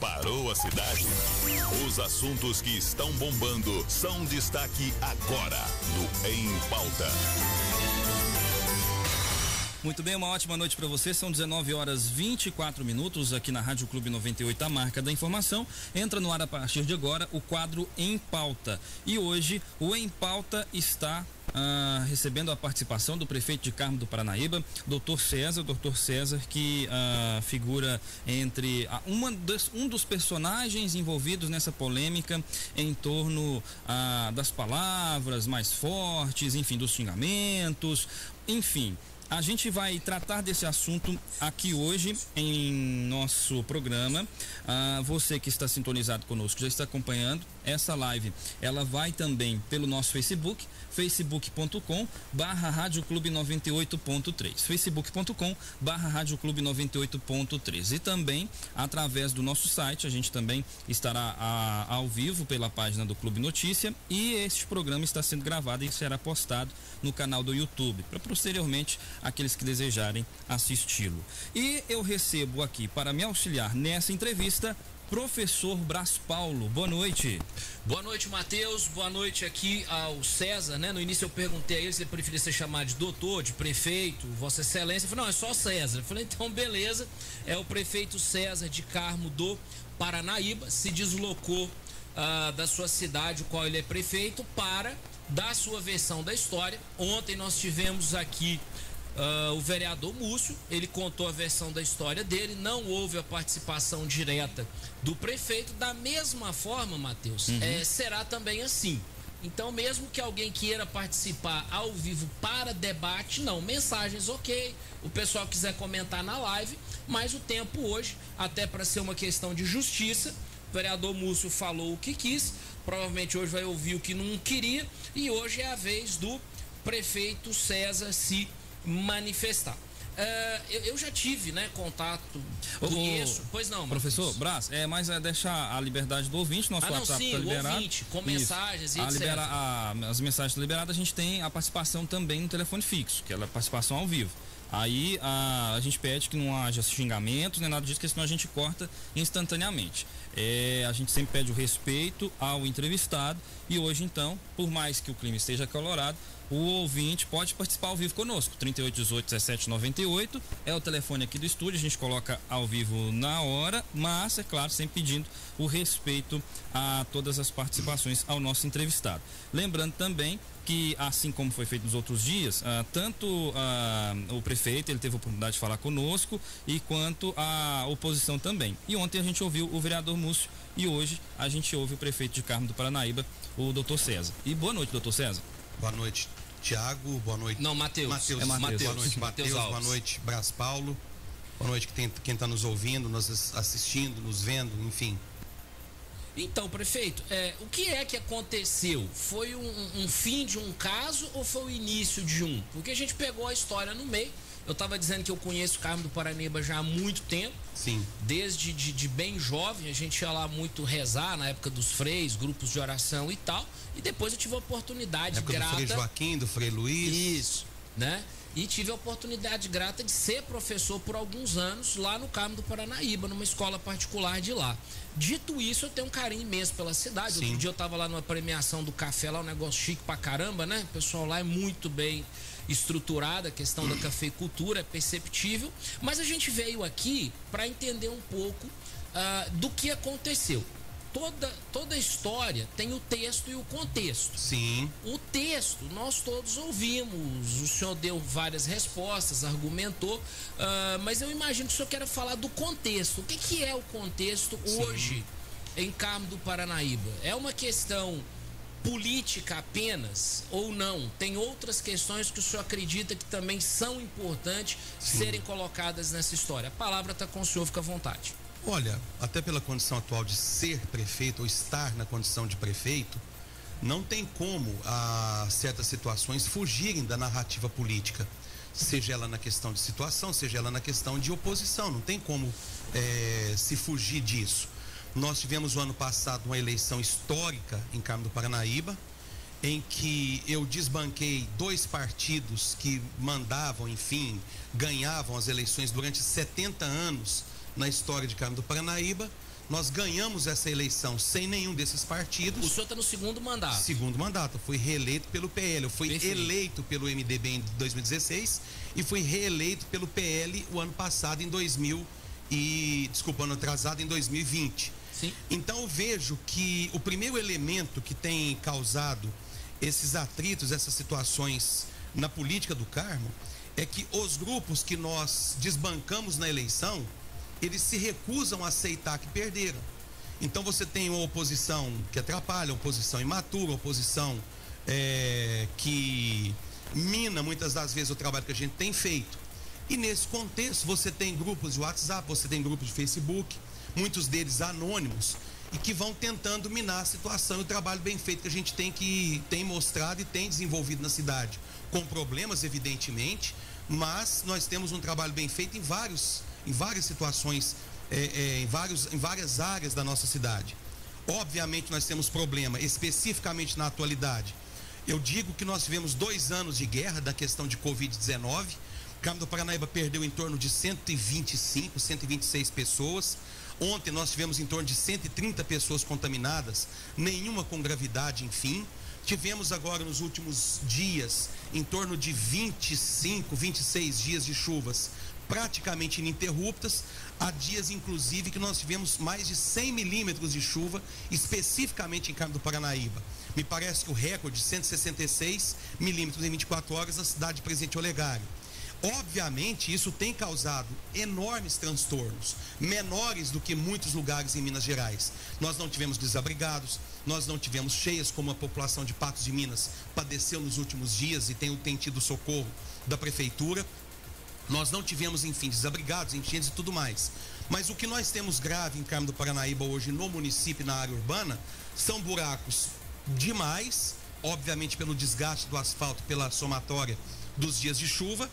Parou a cidade? Os assuntos que estão bombando são destaque agora no Em Pauta. Muito bem, uma ótima noite para você. São 19 horas 24 minutos aqui na Rádio Clube 98, a marca da informação. Entra no ar a partir de agora o quadro Em Pauta. E hoje o Em Pauta está ah, recebendo a participação do prefeito de Carmo do Paranaíba, doutor César, doutor César, que ah, figura entre uma das, um dos personagens envolvidos nessa polêmica em torno ah, das palavras mais fortes, enfim, dos xingamentos, enfim. A gente vai tratar desse assunto aqui hoje em nosso programa. Ah, você que está sintonizado conosco já está acompanhando essa live. Ela vai também pelo nosso Facebook, facebook.com barra Rádio Clube 98.3 facebook.com barra Rádio Clube 98.3 e também através do nosso site, a gente também estará a, ao vivo pela página do Clube Notícia e este programa está sendo gravado e será postado no canal do YouTube, para posteriormente aqueles que desejarem assisti-lo. E eu recebo aqui para me auxiliar nessa entrevista Professor Brás Paulo, boa noite. Boa noite, Matheus. Boa noite aqui ao César, né? No início eu perguntei a ele se ele preferia ser chamado de doutor, de prefeito, Vossa Excelência. Ele falou, não, é só César. Eu falei, então beleza. É o prefeito César de Carmo do Paranaíba, se deslocou ah, da sua cidade, o qual ele é prefeito, para dar sua versão da história. Ontem nós tivemos aqui Uh, o vereador Múcio, ele contou a versão da história dele, não houve a participação direta do prefeito. Da mesma forma, Matheus, uhum. é, será também assim. Então, mesmo que alguém queira participar ao vivo para debate, não, mensagens ok, o pessoal quiser comentar na live, mas o tempo hoje, até para ser uma questão de justiça, o vereador Múcio falou o que quis, provavelmente hoje vai ouvir o que não queria, e hoje é a vez do prefeito César se manifestar. Uh, eu, eu, já tive, né, contato, conheço, pois não. Professor Brás, é, mas é deixar a liberdade do ouvinte, nosso ah, não, WhatsApp sim, tá liberado. Ouvinte, com mensagens Isso. e a etc. Libera, a, as mensagens liberadas, a gente tem a participação também no telefone fixo, que é a participação ao vivo. Aí a, a gente pede que não haja xingamentos, nem nada disso, porque senão a gente corta instantaneamente. É, a gente sempre pede o respeito ao entrevistado e hoje então, por mais que o clima esteja colorado, o ouvinte pode participar ao vivo conosco. 3818 1798 é o telefone aqui do estúdio. A gente coloca ao vivo na hora, mas é claro, sempre pedindo o respeito a todas as participações ao nosso entrevistado. Lembrando também que, assim como foi feito nos outros dias, ah, tanto ah, o prefeito ele teve a oportunidade de falar conosco e quanto a oposição também. E ontem a gente ouviu o vereador Múcio e hoje a gente ouve o prefeito de Carmo do Paranaíba, o doutor César. E boa noite, doutor César. Boa noite, Tiago. Boa noite. Não, Matheus. Matheus. É Mateus. Boa noite, Matheus. Boa noite, Brás Paulo. Boa noite quem está nos ouvindo, nos assistindo, nos vendo, enfim. Então, prefeito, é, o que é que aconteceu? Foi um, um, fim de um caso ou foi o início de um? Porque a gente pegou a história no meio. Eu estava dizendo que eu conheço o Carmo do Paraniba já há muito tempo. Sim. Desde de, de, bem jovem, a gente ia lá muito rezar na época dos freis, grupos de oração e tal. E depois eu tive a oportunidade na época grata. Do Frei Joaquim, do Frei Luiz. Isso, né? e tive a oportunidade grata de ser professor por alguns anos lá no Carmo do Paranaíba, numa escola particular de lá. Dito isso, eu tenho um carinho imenso pela cidade. Sim. Outro dia eu estava lá numa premiação do café, lá um negócio chique pra caramba, né? O pessoal lá é muito bem estruturado, a questão da cafeicultura é perceptível. Mas a gente veio aqui para entender um pouco uh, do que aconteceu toda, toda história tem o texto e o contexto. Sim. O texto nós todos ouvimos, o senhor deu várias respostas, argumentou, uh, mas eu imagino que o senhor quer falar do contexto. O que, que é o contexto Sim. hoje em Carmo do Paranaíba? É uma questão política apenas ou não? Tem outras questões que o senhor acredita que também são importantes Sim. serem colocadas nessa história? A palavra está com o senhor, fica à vontade. Olha, até pela condição atual de ser prefeito ou estar na condição de prefeito, não tem como a certas situações fugirem da narrativa política, seja ela na questão de situação, seja ela na questão de oposição, não tem como é, se fugir disso. Nós tivemos o ano passado uma eleição histórica em Carmo do Paranaíba, em que eu desbanquei dois partidos que mandavam, enfim, ganhavam as eleições durante 70 anos na história de Carmo do Paranaíba, nós ganhamos essa eleição sem nenhum desses partidos. O senhor está no segundo mandato. Segundo mandato, eu fui reeleito pelo PL. Eu fui Perfeito. eleito pelo MDB em 2016 e fui reeleito pelo PL o ano passado, em 2000 e, desculpa, ano atrasado, em 2020. Sim. Então eu vejo que o primeiro elemento que tem causado esses atritos, essas situações na política do Carmo, é que os grupos que nós desbancamos na eleição, eles se recusam a aceitar que perderam. Então você tem uma oposição que atrapalha, oposição imatura, oposição é, que mina muitas das vezes o trabalho que a gente tem feito. E nesse contexto você tem grupos de WhatsApp, você tem grupos de Facebook, muitos deles anônimos, e que vão tentando minar a situação e o trabalho bem feito que a gente tem que tem mostrado e tem desenvolvido na cidade. Com problemas, evidentemente, mas nós temos um trabalho bem feito em, vários, em várias situações, é, é, em, vários, em várias áreas da nossa cidade. Obviamente nós temos problema, especificamente na atualidade. Eu digo que nós tivemos dois anos de guerra da questão de Covid-19. O Câmara do Paranaíba perdeu em torno de 125, 126 pessoas. Ontem nós tivemos em torno de 130 pessoas contaminadas, nenhuma com gravidade, enfim. Tivemos agora nos últimos dias em torno de 25, 26 dias de chuvas praticamente ininterruptas. Há dias, inclusive, que nós tivemos mais de 100 milímetros de chuva, especificamente em Carmo do Paranaíba. Me parece que o recorde, 166 milímetros em 24 horas, na cidade de Presidente Olegário. Obviamente, isso tem causado enormes transtornos, menores do que muitos lugares em Minas Gerais. Nós não tivemos desabrigados, nós não tivemos cheias como a população de Patos de Minas padeceu nos últimos dias e tem, tem tido socorro da prefeitura. Nós não tivemos, enfim, desabrigados, enchentes e tudo mais. Mas o que nós temos grave em Carmo do Paranaíba hoje no município, na área urbana, são buracos demais, obviamente pelo desgaste do asfalto, pela somatória dos dias de chuva,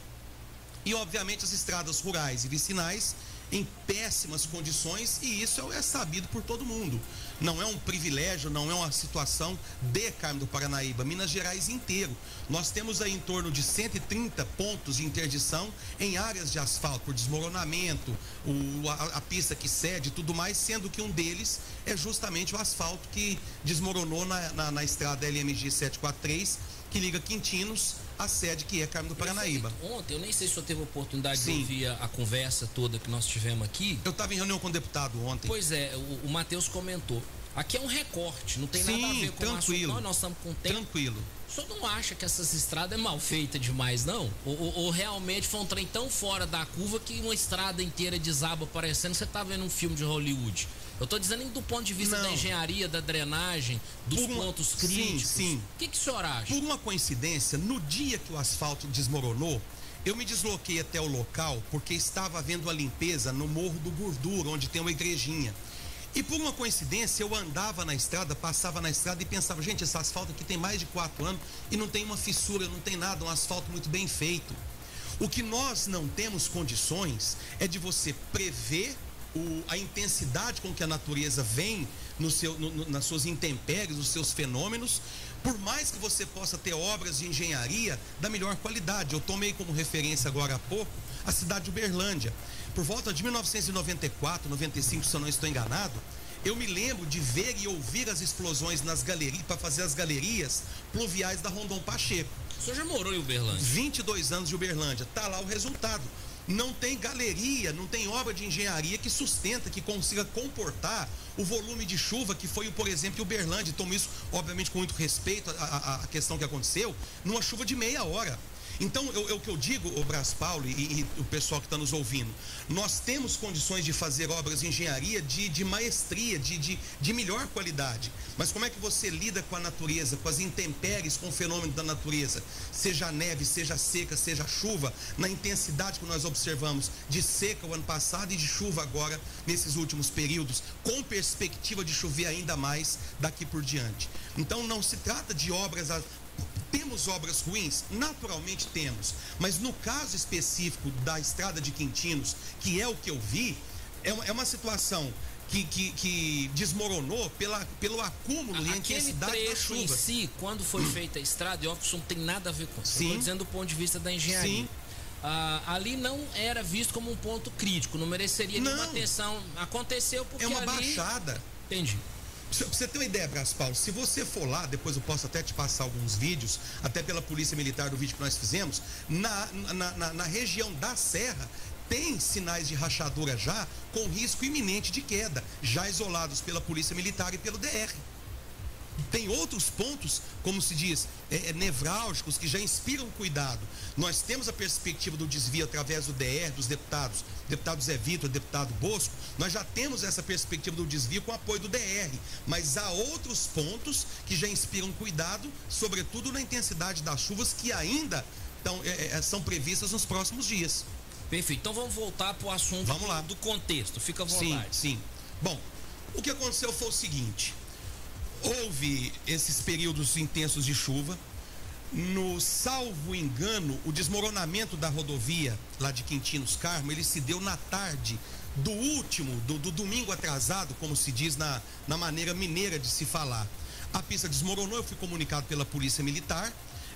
e obviamente as estradas rurais e vicinais em péssimas condições e isso é sabido por todo mundo. Não é um privilégio, não é uma situação de Carmo do Paranaíba, Minas Gerais inteiro. Nós temos aí em torno de 130 pontos de interdição em áreas de asfalto por desmoronamento, o, a, a pista que cede tudo mais, sendo que um deles é justamente o asfalto que desmoronou na, na, na estrada LMG 743 que liga Quintinos à sede que é Carmo do Paranaíba. Ontem, eu nem sei se o senhor teve a oportunidade Sim. de ouvir a, a, conversa toda que nós tivemos aqui. Eu estava em reunião com o deputado ontem. Pois é, o, o Matheus comentou. Aqui é um recorte, não tem Sim, nada a ver com tranquilo. o assunto. Nós estamos com tempo. Tranquilo. O senhor não acha que essas estradas é mal feita demais, não? Ou, ou, ou, realmente foi um trem tão fora da curva que uma estrada inteira desaba parecendo que você está vendo um filme de Hollywood? Eu estou dizendo do ponto de vista não. da engenharia, da drenagem, dos uma... pontos críticos. Sim, sim. O que, que o senhor acha? Por uma coincidência, no dia que o asfalto desmoronou, eu me desloquei até o local porque estava havendo a limpeza no Morro do Gordura, onde tem uma igrejinha. E por uma coincidência, eu andava na estrada, passava na estrada e pensava, gente, esse asfalto aqui tem mais de quatro anos e não tem uma fissura, não tem nada, um asfalto muito bem feito. O que nós não temos condições é de você prever o, a intensidade com que a natureza vem no seu, no, no, nas suas intempéries, nos seus fenômenos, por mais que você possa ter obras de engenharia da melhor qualidade. Eu tomei como referência agora há pouco a cidade de Uberlândia. Por volta de 1994, 95, se eu não estou enganado, eu me lembro de ver e ouvir as explosões nas galerias, para fazer as galerias pluviais da Rondon Pacheco. O senhor já morou em Uberlândia? 22 anos de Uberlândia. Tá lá o resultado não tem galeria, não tem obra de engenharia que sustenta, que consiga comportar o volume de chuva que foi, por exemplo, Uberlândia. Tomo isso, obviamente, com muito respeito à, questão que aconteceu, numa chuva de meia hora. Então, é o que eu digo, o Brás Paulo e, e, o pessoal que está nos ouvindo, nós temos condições de fazer obras de engenharia de, de maestria, de, de, de, melhor qualidade. Mas como é que você lida com a natureza, com as intempéries, com o fenômeno da natureza? Seja neve, seja seca, seja chuva, na intensidade que nós observamos de seca o ano passado e de chuva agora, nesses últimos períodos, com perspectiva de chover ainda mais daqui por diante. Então, não se trata de obras temos obras ruins? Naturalmente temos. Mas no caso específico da estrada de Quintinos, que é o que eu vi, é uma, é situação que, que, que, desmoronou pela, pelo acúmulo e intensidade da chuva. em si, quando foi feita a estrada, e óbvio que isso não tem nada a ver com isso. Estou dizendo do ponto de vista da engenharia. Sim. ah, ali não era visto como um ponto crítico, não mereceria Não. nenhuma atenção. Aconteceu porque É uma ali... baixada. Entendi. Pra você ter uma ideia, Paulo, se você for lá, depois eu posso até te passar alguns vídeos, até pela Polícia Militar do vídeo que nós fizemos, na, na, na, na região da Serra tem sinais de rachadura já com risco iminente de queda, já isolados pela Polícia Militar e pelo DR. Tem outros pontos, como se diz, é, é, nevrálgicos que já inspiram cuidado. Nós temos a perspectiva do desvio através do DR, dos deputados, deputado Zé Vitor, deputado Bosco, nós já temos essa perspectiva do desvio com apoio do DR. Mas há outros pontos que já inspiram cuidado, sobretudo na intensidade das chuvas que ainda tão, é, é, são previstas nos próximos dias. Perfeito. Então vamos voltar para o assunto Vamos lá. do contexto. Fica à Sim, vontade. sim. Bom, o que aconteceu foi o seguinte: houve esses períodos intensos de chuva. No salvo engano, o desmoronamento da rodovia lá de Quintinos Carmo, ele se deu na tarde do último, do, do domingo atrasado, como se diz na, na maneira mineira de se falar. A pista desmoronou, eu fui comunicado pela Polícia Militar.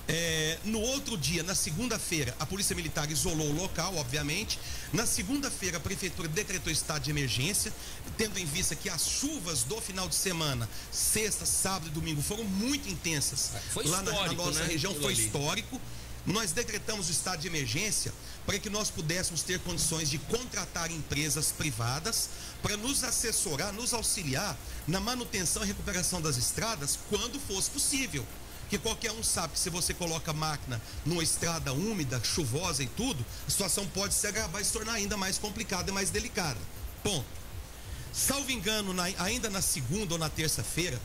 É, no outro dia, na segunda-feira, a Polícia Militar isolou o local, obviamente. Na segunda-feira, a Prefeitura decretou estado de emergência, tendo em vista que as chuvas do final de semana, sexta, sábado e domingo, foram muito intensas. Foi Lá na, na nossa né, região foi histórico. Nós decretamos o estado de emergência para que nós pudéssemos ter condições de contratar empresas privadas para nos assessorar, nos auxiliar na manutenção e recuperação das estradas quando fosse possível. Que qualquer um sabe que se você coloca máquina numa estrada úmida, chuvosa e tudo, a situação pode se agravar e se tornar ainda mais complicada e mais delicada. Ponto. Salvo engano, na- ainda na segunda ou na terça-feira,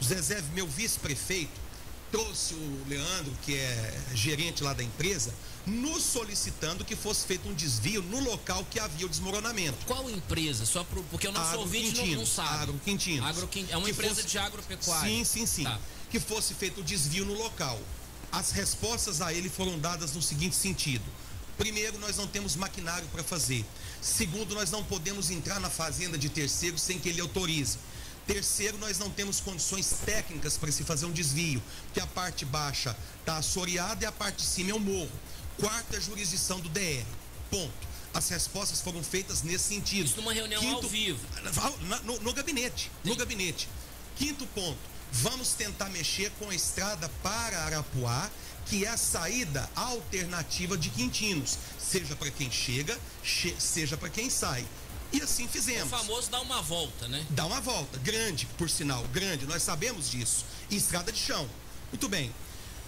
o Zezé, meu vice-prefeito, trouxe o Leandro, que é gerente lá da empresa, nos solicitando que fosse feito um desvio no local que havia o desmoronamento. Qual empresa? Só pro, porque o nosso Agro ouvinte não, não sabe. Agro Quintinos. Agro Quin- É uma Que empresa fosse- de agropecuária. Sim, sim, sim. Tá. Que fosse feito o desvio no local. As respostas a ele foram dadas no seguinte sentido: primeiro, nós não temos maquinário para fazer. Segundo, nós não podemos entrar na fazenda de terceiro sem que ele autorize. Terceiro, nós não temos condições técnicas para se fazer um desvio, porque a parte baixa está assoreada e a parte de cima é o morro. Quarto, é a jurisdição do DR. Ponto. As respostas foram feitas nesse sentido. Isso numa reunião ao vivo. No, no gabinete. No gabinete. Quinto ponto. Vamos tentar mexer com a estrada para Arapuá, que é a saída alternativa de Quintinos. Seja para quem chega, che- seja para quem sai. E assim O fizemos. famoso dá uma volta, né? Dá uma volta, grande, por sinal, grande, nós sabemos disso. E estrada de chão. Muito bem.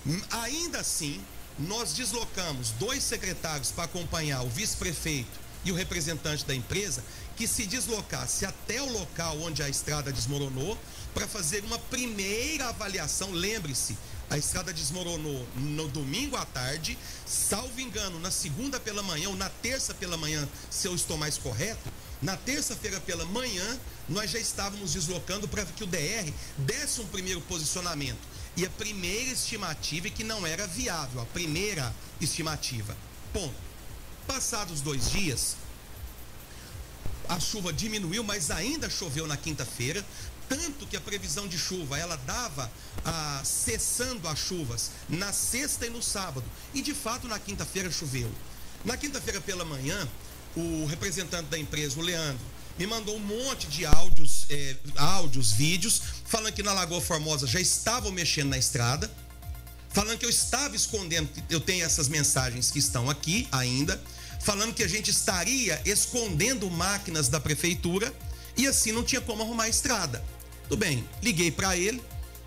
Hum, Ainda assim, nós deslocamos dois secretários para acompanhar o vice-prefeito e o representante da empresa que se deslocasse até o local onde a estrada desmoronou para fazer uma primeira avaliação. Lembre-se, a estrada desmoronou no domingo à tarde, salvo engano, na segunda pela manhã ou na terça pela manhã, se eu estou mais correto. Na terça-feira pela manhã, nós já estávamos deslocando para que o DR desse um primeiro posicionamento. E a primeira estimativa é que não era viável, a primeira estimativa. Ponto. Passados dois dias, a chuva diminuiu, mas ainda choveu na quinta-feira, tanto que a previsão de chuva ela dava ah, cessando as chuvas na sexta e no sábado. E de fato na quinta-feira choveu. Na quinta-feira pela manhã, o representante da empresa, o Leandro, me mandou um monte de áudios, eh, áudios, vídeos, falando que na Lagoa Formosa já estavam mexendo na estrada, falando que eu estava escondendo, eu tenho essas mensagens que estão aqui ainda, falando que a gente estaria escondendo máquinas da prefeitura e assim não tinha como arrumar a estrada. Tudo bem, liguei para ele,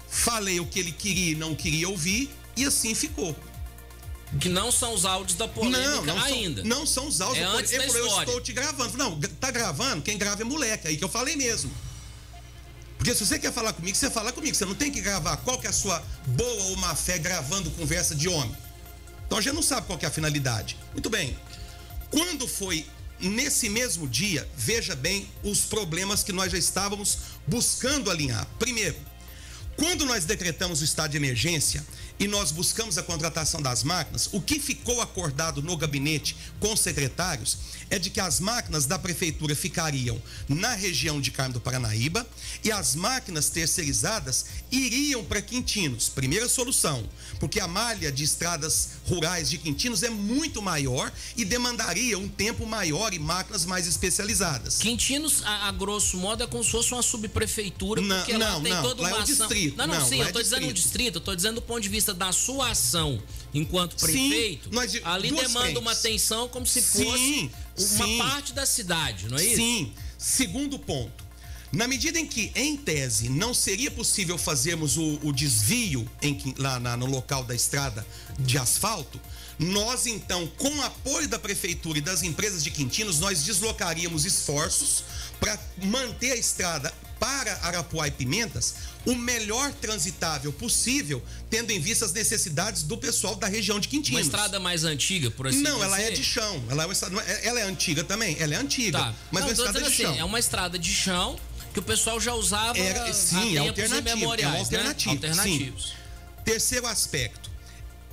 falei o que ele queria e não queria ouvir e assim ficou. Que não são os áudios da polêmica Não, não ainda. São, não são os áudios. É da antes polêmica. ele da falou, eu história. estou te gravando. Não, tá gravando, quem grava é moleque, aí que eu falei mesmo. Porque se você quer falar comigo, você fala comigo. Você não tem que gravar qual que é a sua boa ou má fé gravando conversa de homem. Então a gente não sabe qual que é a finalidade. Muito bem. Quando foi nesse mesmo dia, veja bem os problemas que nós já estávamos buscando alinhar. Primeiro, quando nós decretamos o estado de emergência, e nós buscamos a contratação das máquinas, o que ficou acordado no gabinete com os secretários é de que as máquinas da prefeitura ficariam na região de Carmo do Paranaíba e as máquinas terceirizadas iriam para Quintinos. Primeira solução, porque a malha de estradas rurais de Quintinos é muito maior e demandaria um tempo maior e máquinas mais especializadas. Quintinos, a, a grosso modo, é como se fosse uma subprefeitura, porque não, lá não, tem não, toda uma é ação. Distrito. Não, não, não sim, eu estou é dizendo um distrito, eu estou dizendo do ponto de vista da sua ação enquanto prefeito. Sim, ali demanda frentes. uma atenção como se fosse sim, uma sim, parte da cidade, não é isso? Sim. Segundo ponto. Na medida em que, em tese, não seria possível fazermos o, o desvio em, lá na, no local da estrada de asfalto, nós então, com apoio da prefeitura e das empresas de Quintinos, nós deslocaríamos esforços para manter a estrada para Arapuá e Pimentas o melhor transitável possível, tendo em vista as necessidades do pessoal da região de Quintinos. Uma estrada mais antiga, por assim Não, dizer. ela é de chão. Ela é, estrada, é, ela é antiga também? Ela é antiga. Tá. Mas Não, uma estrada de assim, chão. É uma estrada de chão que o pessoal já usava Era, sim, há é alternativo, é alternativo. Né? Alternativos. Sim. Terceiro aspecto.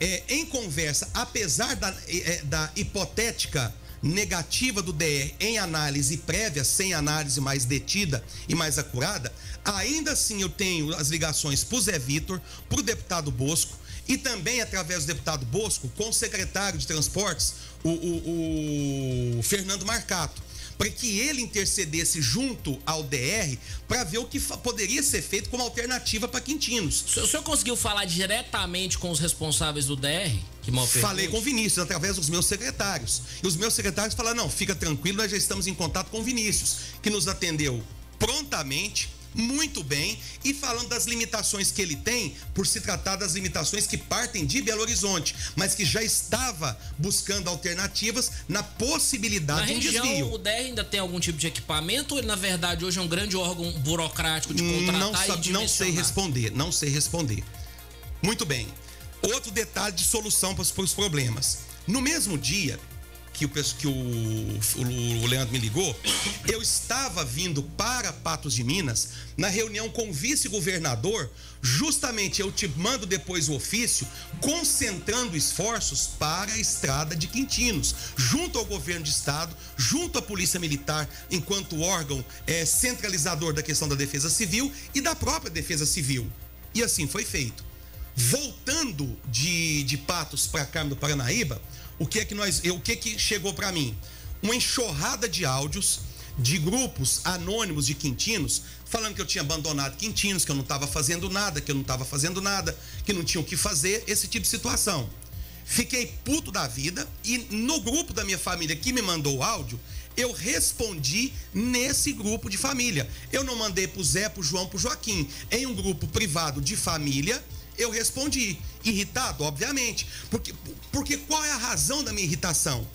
É, em conversa, apesar da, é, da hipotética negativa do DR em análise prévia, sem análise mais detida e mais acurada, ainda assim eu tenho as ligações para o Zé Vitor, para o deputado Bosco e também através do deputado Bosco com o secretário de Transportes, o, o, o Fernando Marcato para que ele intercedesse junto ao DR para ver o que poderia ser feito como alternativa para Quintinos. O senhor conseguiu falar diretamente com os responsáveis do DR? Que mal Falei com o Vinícius, através dos meus secretários. E os meus secretários falaram: não, fica tranquilo, nós já estamos em contato com o Vinícius, que nos atendeu prontamente muito bem e falando das limitações que ele tem, por se tratar das limitações que partem de Belo Horizonte, mas que já estava buscando alternativas na possibilidade na de um região, desvio. O DR ainda tem algum tipo de equipamento ou ele, na verdade, hoje é um grande órgão burocrático de contratar não, sabe, Não sei responder, não sei responder. Muito bem. Outro detalhe de solução para os problemas. No mesmo dia, que o, que o, o, o Leandro me ligou, eu estava vindo para Patos de Minas na reunião com o vice-governador, justamente eu te mando depois o ofício, concentrando esforços para a estrada de Quintinos, junto ao governo de estado, junto à Polícia Militar, enquanto órgão é, centralizador da questão da defesa civil e da própria defesa civil. E assim foi feito. Voltando de, de Patos para Carmo do Paranaíba, o que é que nós, o que que chegou para mim? Uma enxurrada de áudios de grupos anônimos de quintinos falando que eu tinha abandonado quintinos, que eu não estava fazendo nada, que eu não estava fazendo nada, que não tinha o que fazer, esse tipo de situação. Fiquei puto da vida e no grupo da minha família que me mandou o áudio, eu respondi nesse grupo de família. Eu não mandei pro Zé, pro João, pro Joaquim. Em um grupo privado de família, eu respondi, irritado, obviamente. Porque, porque qual é a razão da minha irritação?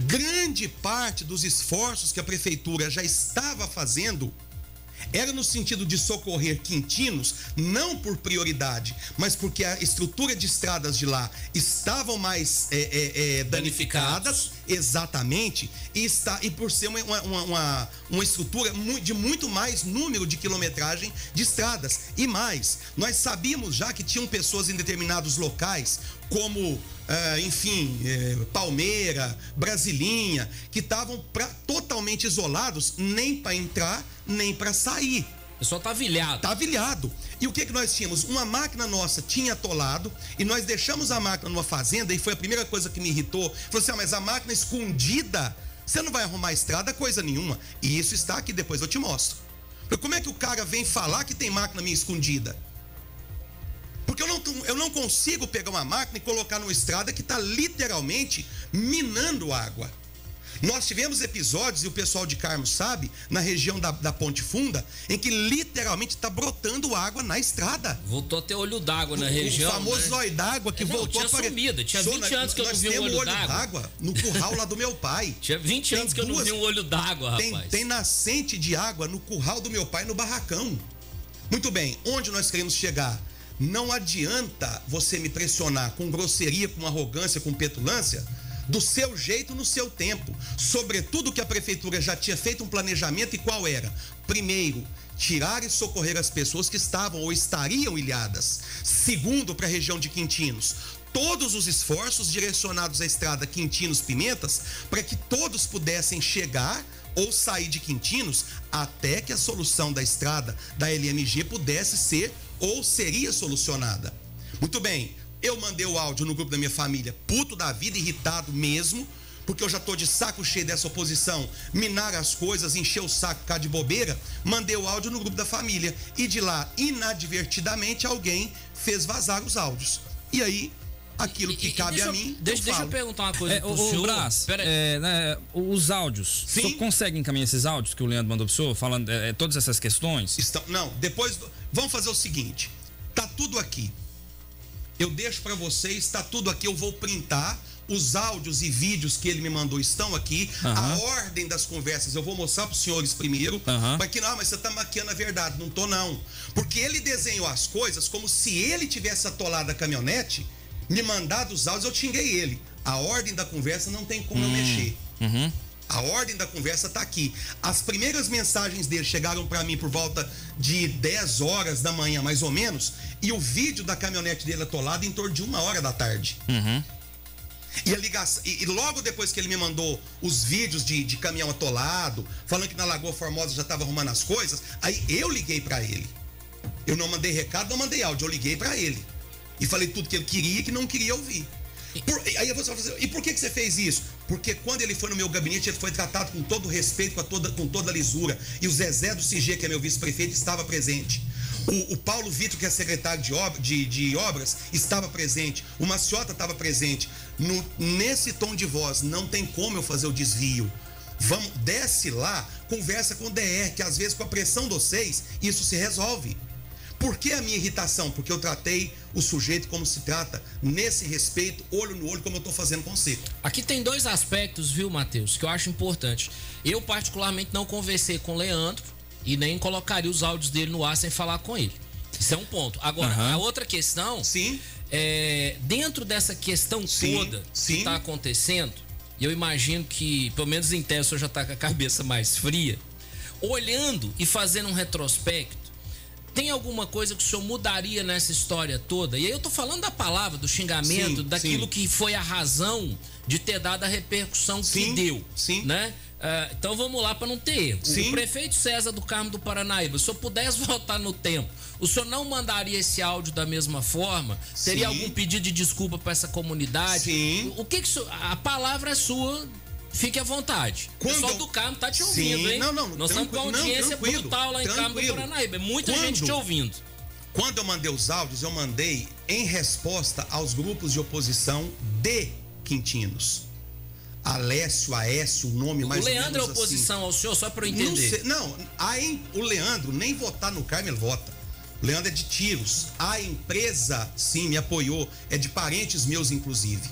Grande parte dos esforços que a prefeitura já estava fazendo era no sentido de socorrer quintinos, não por prioridade, mas porque a estrutura de estradas de lá estavam mais é, é, é, danificadas, exatamente, e, está, e por ser uma, uma, uma, uma estrutura de muito mais número de quilometragem de estradas. E mais, nós sabíamos já que tinham pessoas em determinados locais, como Uh, enfim, eh, Palmeira, Brasilinha, que estavam totalmente isolados, nem para entrar, nem para sair. Só tá vilhado. Tá vilhado. E o que que nós tínhamos? Uma máquina nossa tinha atolado e nós deixamos a máquina numa fazenda e foi a primeira coisa que me irritou. Falei assim, ah, mas a máquina escondida, você não vai arrumar estrada coisa nenhuma. E isso está aqui, depois eu te mostro. Como é que o cara vem falar que tem máquina minha escondida? Porque eu não, eu não consigo pegar uma máquina e colocar numa estrada que está literalmente minando água. Nós tivemos episódios, e o pessoal de Carmo sabe, na região da, da Ponte Funda, em que literalmente está brotando água na estrada. Voltou a ter olho d'água na o, região. O famoso né? olho d'água que não, voltou tinha a sumido. Tinha 20 Sou, anos que eu não vi um olho, olho d'água. no curral lá do meu pai. Tinha 20 tem anos que duas, eu não vi um olho d'água, rapaz. Tem, tem nascente de água no curral do meu pai, no barracão. Muito bem, onde nós queremos chegar? Não adianta você me pressionar com grosseria, com arrogância, com petulância, do seu jeito, no seu tempo. Sobretudo que a prefeitura já tinha feito um planejamento e qual era? Primeiro, tirar e socorrer as pessoas que estavam ou estariam ilhadas. Segundo, para a região de Quintinos, todos os esforços direcionados à estrada Quintinos-Pimentas para que todos pudessem chegar ou sair de Quintinos até que a solução da estrada da LMG pudesse ser ou seria solucionada. Muito bem, eu mandei o áudio no grupo da minha família, puto da vida, irritado mesmo, porque eu já tô de saco cheio dessa oposição, minar as coisas, encher o saco, ficar de bobeira. Mandei o áudio no grupo da família e de lá, inadvertidamente, alguém fez vazar os áudios. E aí, aquilo que cabe deixa, a mim. Deixa eu, deixa eu perguntar uma coisa é, pro o, senhor. Brás, é, né, os áudios. Sim. O senhor consegue encaminhar esses áudios que o Leandro mandou pro senhor, falando é, é, todas essas questões? Estão, não, depois. Vamos fazer o seguinte: tá tudo aqui. Eu deixo para vocês, tá tudo aqui, eu vou printar. Os áudios e vídeos que ele me mandou estão aqui. Uhum. A ordem das conversas eu vou mostrar para os senhores primeiro. Uhum. Para que não, mas você está maquiando a verdade. Não tô, não. Porque ele desenhou as coisas como se ele tivesse atolado a caminhonete me mandado os áudios, eu xinguei ele. A ordem da conversa não tem como hum, eu mexer. Uhum. A ordem da conversa tá aqui. As primeiras mensagens dele chegaram para mim por volta de 10 horas da manhã, mais ou menos, e o vídeo da caminhonete dele atolado em torno de uma hora da tarde. Uhum. E, a ligação, e, e, logo depois que ele me mandou os vídeos de, de caminhão atolado, falando que na Lagoa Formosa já estava arrumando as coisas, aí eu liguei para ele. Eu não mandei recado, não mandei áudio, eu liguei para ele e falei tudo que ele queria e que não queria ouvir. Por, aí você vai fazer, e por que, que você fez isso? Porque quando ele foi no meu gabinete, ele foi tratado com todo respeito, com toda, com toda lisura. E o Zezé do CG, que é meu vice-prefeito, estava presente. O, o, Paulo Vitor, que é secretário de, obra, de, de obras, estava presente. O Maciota estava presente. No, nesse tom de voz, não tem como eu fazer o desvio. Vamos, desce lá, conversa com o DR, que às vezes com a pressão de vocês, isso se resolve. Por que a minha irritação? Porque eu tratei o sujeito como se trata, nesse respeito, olho no olho, como eu estou fazendo com você. Aqui tem dois aspectos, viu, Matheus, que eu acho importante. Eu, particularmente, não conversei com o Leandro e nem colocaria os áudios dele no ar sem falar com ele. Isso é um ponto. Agora, uhum. a outra questão. Sim. É, dentro dessa questão sim, toda sim. que está acontecendo, eu imagino que, pelo menos em tese, o senhor já está com a cabeça mais fria. Olhando e fazendo um retrospecto, tem alguma coisa que o senhor mudaria nessa história toda? E aí eu tô falando da palavra, do xingamento, sim, daquilo sim. que foi a razão de ter dado a repercussão sim, que deu. Sim. Né? Uh, então vamos lá para não ter erro. Sim. O prefeito César do Carmo do Paranaíba, se eu pudesse voltar no tempo, o senhor não mandaria esse áudio da mesma forma? Teria algum pedido de desculpa para essa comunidade? Sim. O que, que a palavra é sua Fique à vontade. Quando... O pessoal do Carmo tá te ouvindo, Sim, hein? Não, não, Nós estamos com audiência não, brutal lá em Carmo do Paranaíba. É muita Quando... gente te ouvindo. Quando eu mandei os áudios, eu mandei em resposta aos grupos de oposição de Quintinos. Alessio, Aécio, o nome mais O Leandro é oposição assim. ao senhor, só para eu entender. Não, sei, não aí, o Leandro nem votar no Carmo ele vota. O Leandro é de tiros. A empresa, sim, me apoiou. É de parentes meus, inclusive.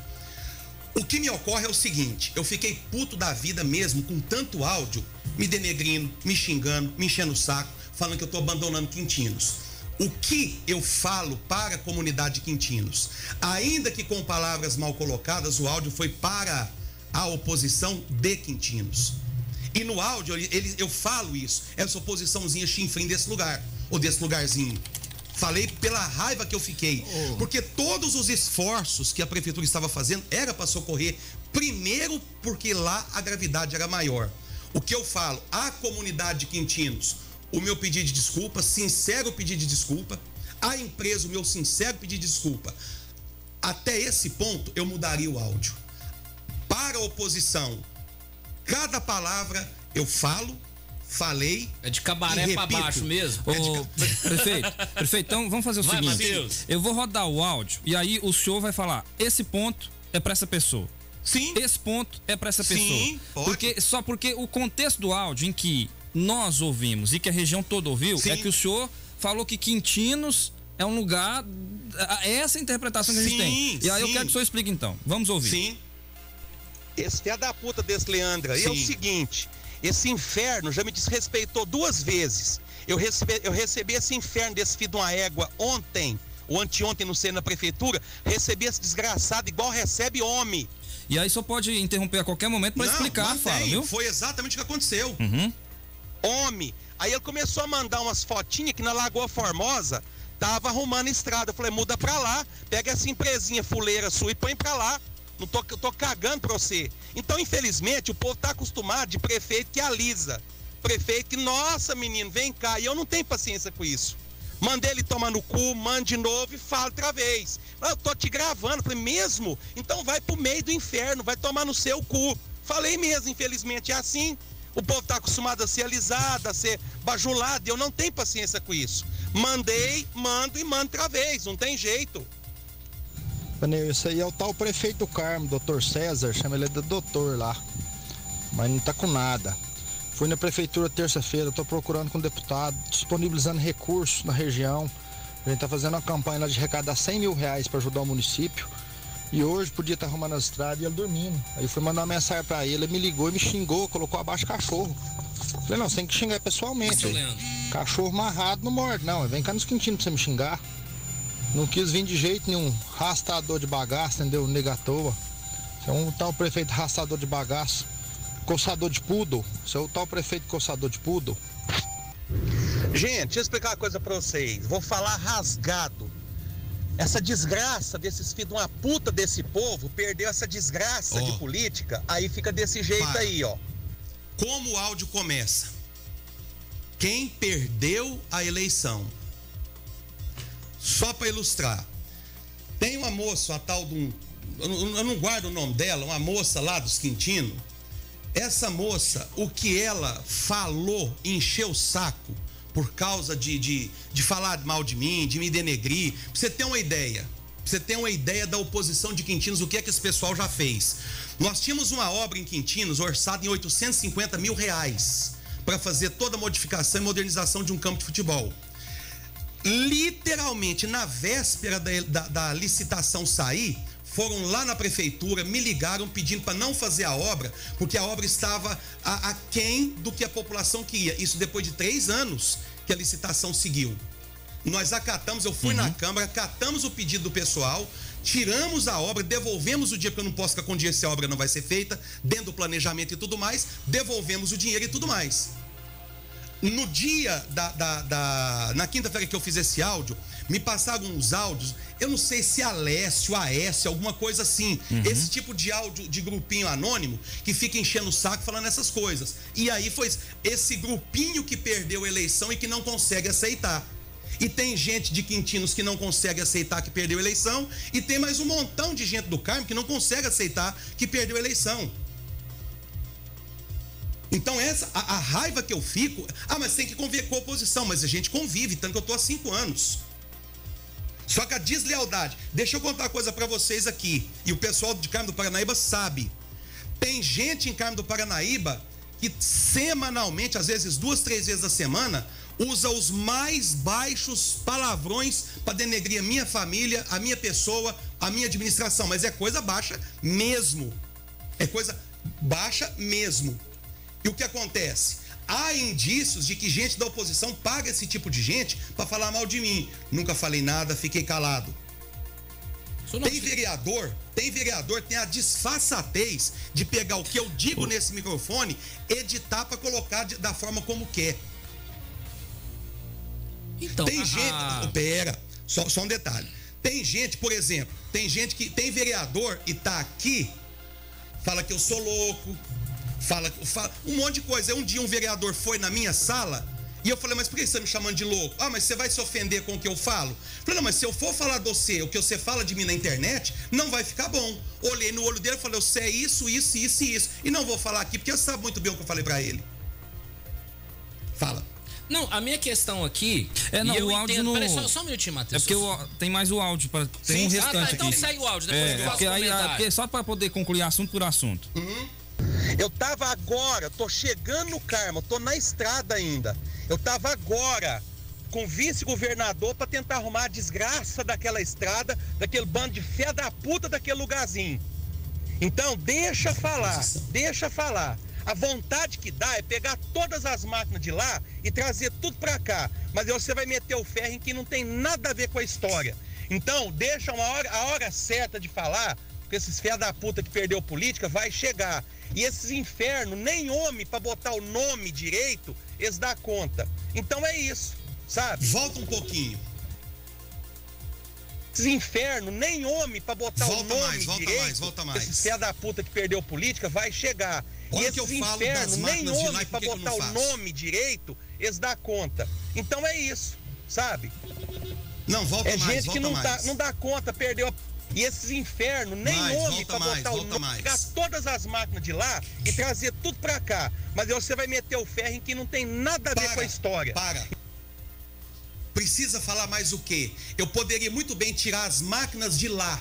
O que me ocorre é o seguinte: eu fiquei puto da vida mesmo com tanto áudio, me denegrindo, me xingando, me enchendo o saco, falando que eu estou abandonando Quintinos. O que eu falo para a comunidade de Quintinos? Ainda que com palavras mal colocadas, o áudio foi para a oposição de Quintinos. E no áudio ele, eu falo isso, essa oposiçãozinha chinfrim desse lugar, ou desse lugarzinho. Falei pela raiva que eu fiquei. Oh. Porque todos os esforços que a prefeitura estava fazendo era para socorrer, primeiro porque lá a gravidade era maior. O que eu falo, a comunidade de Quintinos, o meu pedido de desculpa, sincero pedido de desculpa, a empresa, o meu sincero pedido de desculpa. Até esse ponto eu mudaria o áudio. Para a oposição, cada palavra eu falo, falei. É de cabaré para baixo mesmo? Ô, é de... Prefeito, prefeito, então vamos fazer o vai, seguinte. Mateus. Eu vou rodar o áudio e aí o senhor vai falar: esse ponto é para essa pessoa. Sim. Esse ponto é para essa pessoa. Sim, pode. Porque, só porque o contexto do áudio em que nós ouvimos e que a região toda ouviu Sim. é que o senhor falou que Quintinos é um lugar. É essa interpretação que sim, a gente tem. E aí sim. eu quero que o senhor explique então. Vamos ouvir. Sim. Esse é da puta desse Leandro aí é o seguinte: esse inferno já me desrespeitou duas vezes. Eu recebi, eu recebi esse inferno desse filho de uma égua ontem, ou anteontem, não sei, na prefeitura. Recebi esse desgraçado igual recebe homem. E aí só pode interromper a qualquer momento para explicar, fala, viu? Foi exatamente o que aconteceu. Uhum. Homem. Aí ele começou a mandar umas fotinhas que na Lagoa Formosa tava arrumando estrada. Eu falei, muda pra lá, pega essa empresinha fuleira sua e põe pra lá. Não tô, tô cagando pra você. Então, infelizmente, o povo tá acostumado de prefeito que alisa. Prefeito que, nossa, menino, vem cá. E eu não tenho paciência com isso. Mandei ele tomar no cu, mande de novo e fala outra vez. Eu tô te gravando. Falei, mesmo? Então vai pro meio do inferno, vai tomar no seu cu. Falei mesmo, infelizmente é assim. O povo tá acostumado a ser alisado, a ser bajulado, e eu não tenho paciência com isso. Mandei, mando e mando outra vez, não tem jeito. Paneu, isso aí é o tal prefeito Carmo, doutor César, chama ele de doutor lá. Mas não tá com nada. Fui na prefeitura terça-feira, tô procurando com o deputado, disponibilizando recursos na região. A gente tá fazendo uma campanha lá de arrecadar 100 mil reais para ajudar o município. E hoje podia estar tá arrumando as estradas e ele dormindo. Aí fui mandar uma mensagem para ele, ele me ligou e me xingou, colocou abaixo cachorro. Falei, não, você tem que xingar pessoalmente. Cachorro amarrado não morde, não. Vem cá nos quintinhos pra você me xingar. Não quis vir de jeito nenhum. Rastador de bagaço, entendeu? Negatoa. Você é um tal prefeito rastador de bagaço. Coçador de poodle. Você é o tal prefeito coçador de poodle. Gente, deixa eu explicar uma coisa pra vocês. Vou falar rasgado. Essa desgraça desses filhos de uma puta desse povo perdeu essa desgraça oh. de política, aí fica desse jeito Para. aí, ó. Como o áudio começa? Quem perdeu a eleição só para ilustrar, tem uma moça, a tal de um. Eu não guardo o nome dela, uma moça lá dos Quintino. Essa moça, o que ela falou, encheu o saco por causa de, de, de falar mal de mim, de me denegrir. Você ter uma ideia, você ter uma ideia da oposição de Quintinos, o que é que esse pessoal já fez. Nós tínhamos uma obra em Quintinos orçada em 850 mil reais para fazer toda a modificação e modernização de um campo de futebol literalmente na véspera da, da, da licitação sair, foram lá na prefeitura, me ligaram pedindo para não fazer a obra, porque a obra estava aquém do que a população queria. Isso depois de três anos que a licitação seguiu. Nós acatamos, eu fui uhum. na Câmara, acatamos o pedido do pessoal, tiramos a obra, devolvemos o dinheiro, porque eu não posso ficar com dinheiro se a obra não vai ser feita, dentro do planejamento e tudo mais, devolvemos o dinheiro e tudo mais. No dia da. da, da na quinta-feira que eu fiz esse áudio, me passaram uns áudios. Eu não sei se Alessio, AS, alguma coisa assim. Uhum. Esse tipo de áudio de grupinho anônimo que fica enchendo o saco falando essas coisas. E aí foi esse grupinho que perdeu a eleição e que não consegue aceitar. E tem gente de Quintinos que não consegue aceitar que perdeu a eleição. E tem mais um montão de gente do Carmo que não consegue aceitar que perdeu a eleição. Então, essa, a, a, raiva que eu fico. Ah, mas tem que conviver com a oposição. Mas a gente convive, tanto que eu tô há cinco anos. Só que a deslealdade. Deixa eu contar uma coisa para vocês aqui. E o pessoal de Carmo do Paranaíba sabe. Tem gente em Carmo do Paranaíba que semanalmente, às vezes duas, três vezes a semana, usa os mais baixos palavrões para denegrir a minha família, a minha pessoa, a minha administração. Mas é coisa baixa mesmo. É coisa baixa mesmo. E o que acontece? Há indícios de que gente da oposição paga esse tipo de gente para falar mal de mim. Nunca falei nada, fiquei calado. Tem vereador, tem vereador, tem a disfarçatez de pegar o que eu digo nesse microfone, editar para colocar de, da forma como quer. Então, tem a... gente. Pera, só, só um detalhe. Tem gente, por exemplo, tem gente que tem vereador e tá aqui, fala que eu sou louco, fala, fala um monte de coisa. Um dia um vereador foi na minha sala e eu falei, mas por que você está me chamando de louco? Ah, mas você vai se ofender com o que eu falo? Eu falei, não, mas se eu for falar de você, o que você fala de mim na internet, não vai ficar bom. Olhei no olho dele e falei, você é isso, isso, isso e isso. E não vou falar aqui, porque você sabe muito bem o que eu falei para ele. Fala. Não, a minha questão aqui. É, não, o áudio entendo, Peraí, só, só um minutinho, Matheus. É porque o, tem mais o áudio. Pra, tem Sim, um restante ah, tá, então aqui. segue o áudio, depois é, eu faço é, aí, é, Só para poder concluir assunto por assunto. Uhum. Eu tava agora, tô chegando no Carmo, tô na estrada ainda. Eu tava agora com vice-governador para tentar arrumar a desgraça daquela estrada, daquele bando de fé da puta daquele lugarzinho. Então, deixa falar, deixa falar. A vontade que dá é pegar todas as máquinas de lá e trazer tudo para cá. Mas aí você vai meter o ferro em que não tem nada a ver com a história. Então, deixa uma hora, a hora certa de falar com esses fé da puta que perdeu política, vai chegar. E esses infernos, nem homem para botar o nome direito, eles dão conta. Então é isso, sabe? Volta um pouquinho. Esses infernos, nem homem para botar volta o nome mais, volta direito, mais, volta mais. esses fé da puta que perdeu política, vai chegar. Olha e esses infernos, nem homem para botar o nome direito, eles dão conta. Então é isso, sabe? Não, volta É mais, gente que não mais. dá, não dá conta, perdeu. a- E esses infernos, nem Mais, volta pra mais, botar o nome, mais. pegar todas as máquinas de lá e trazer tudo pra cá. Mas aí você vai meter o ferro em que não tem nada a ver Para, com a história. Para. Precisa falar mais o quê? Eu poderia muito bem tirar as máquinas de lá.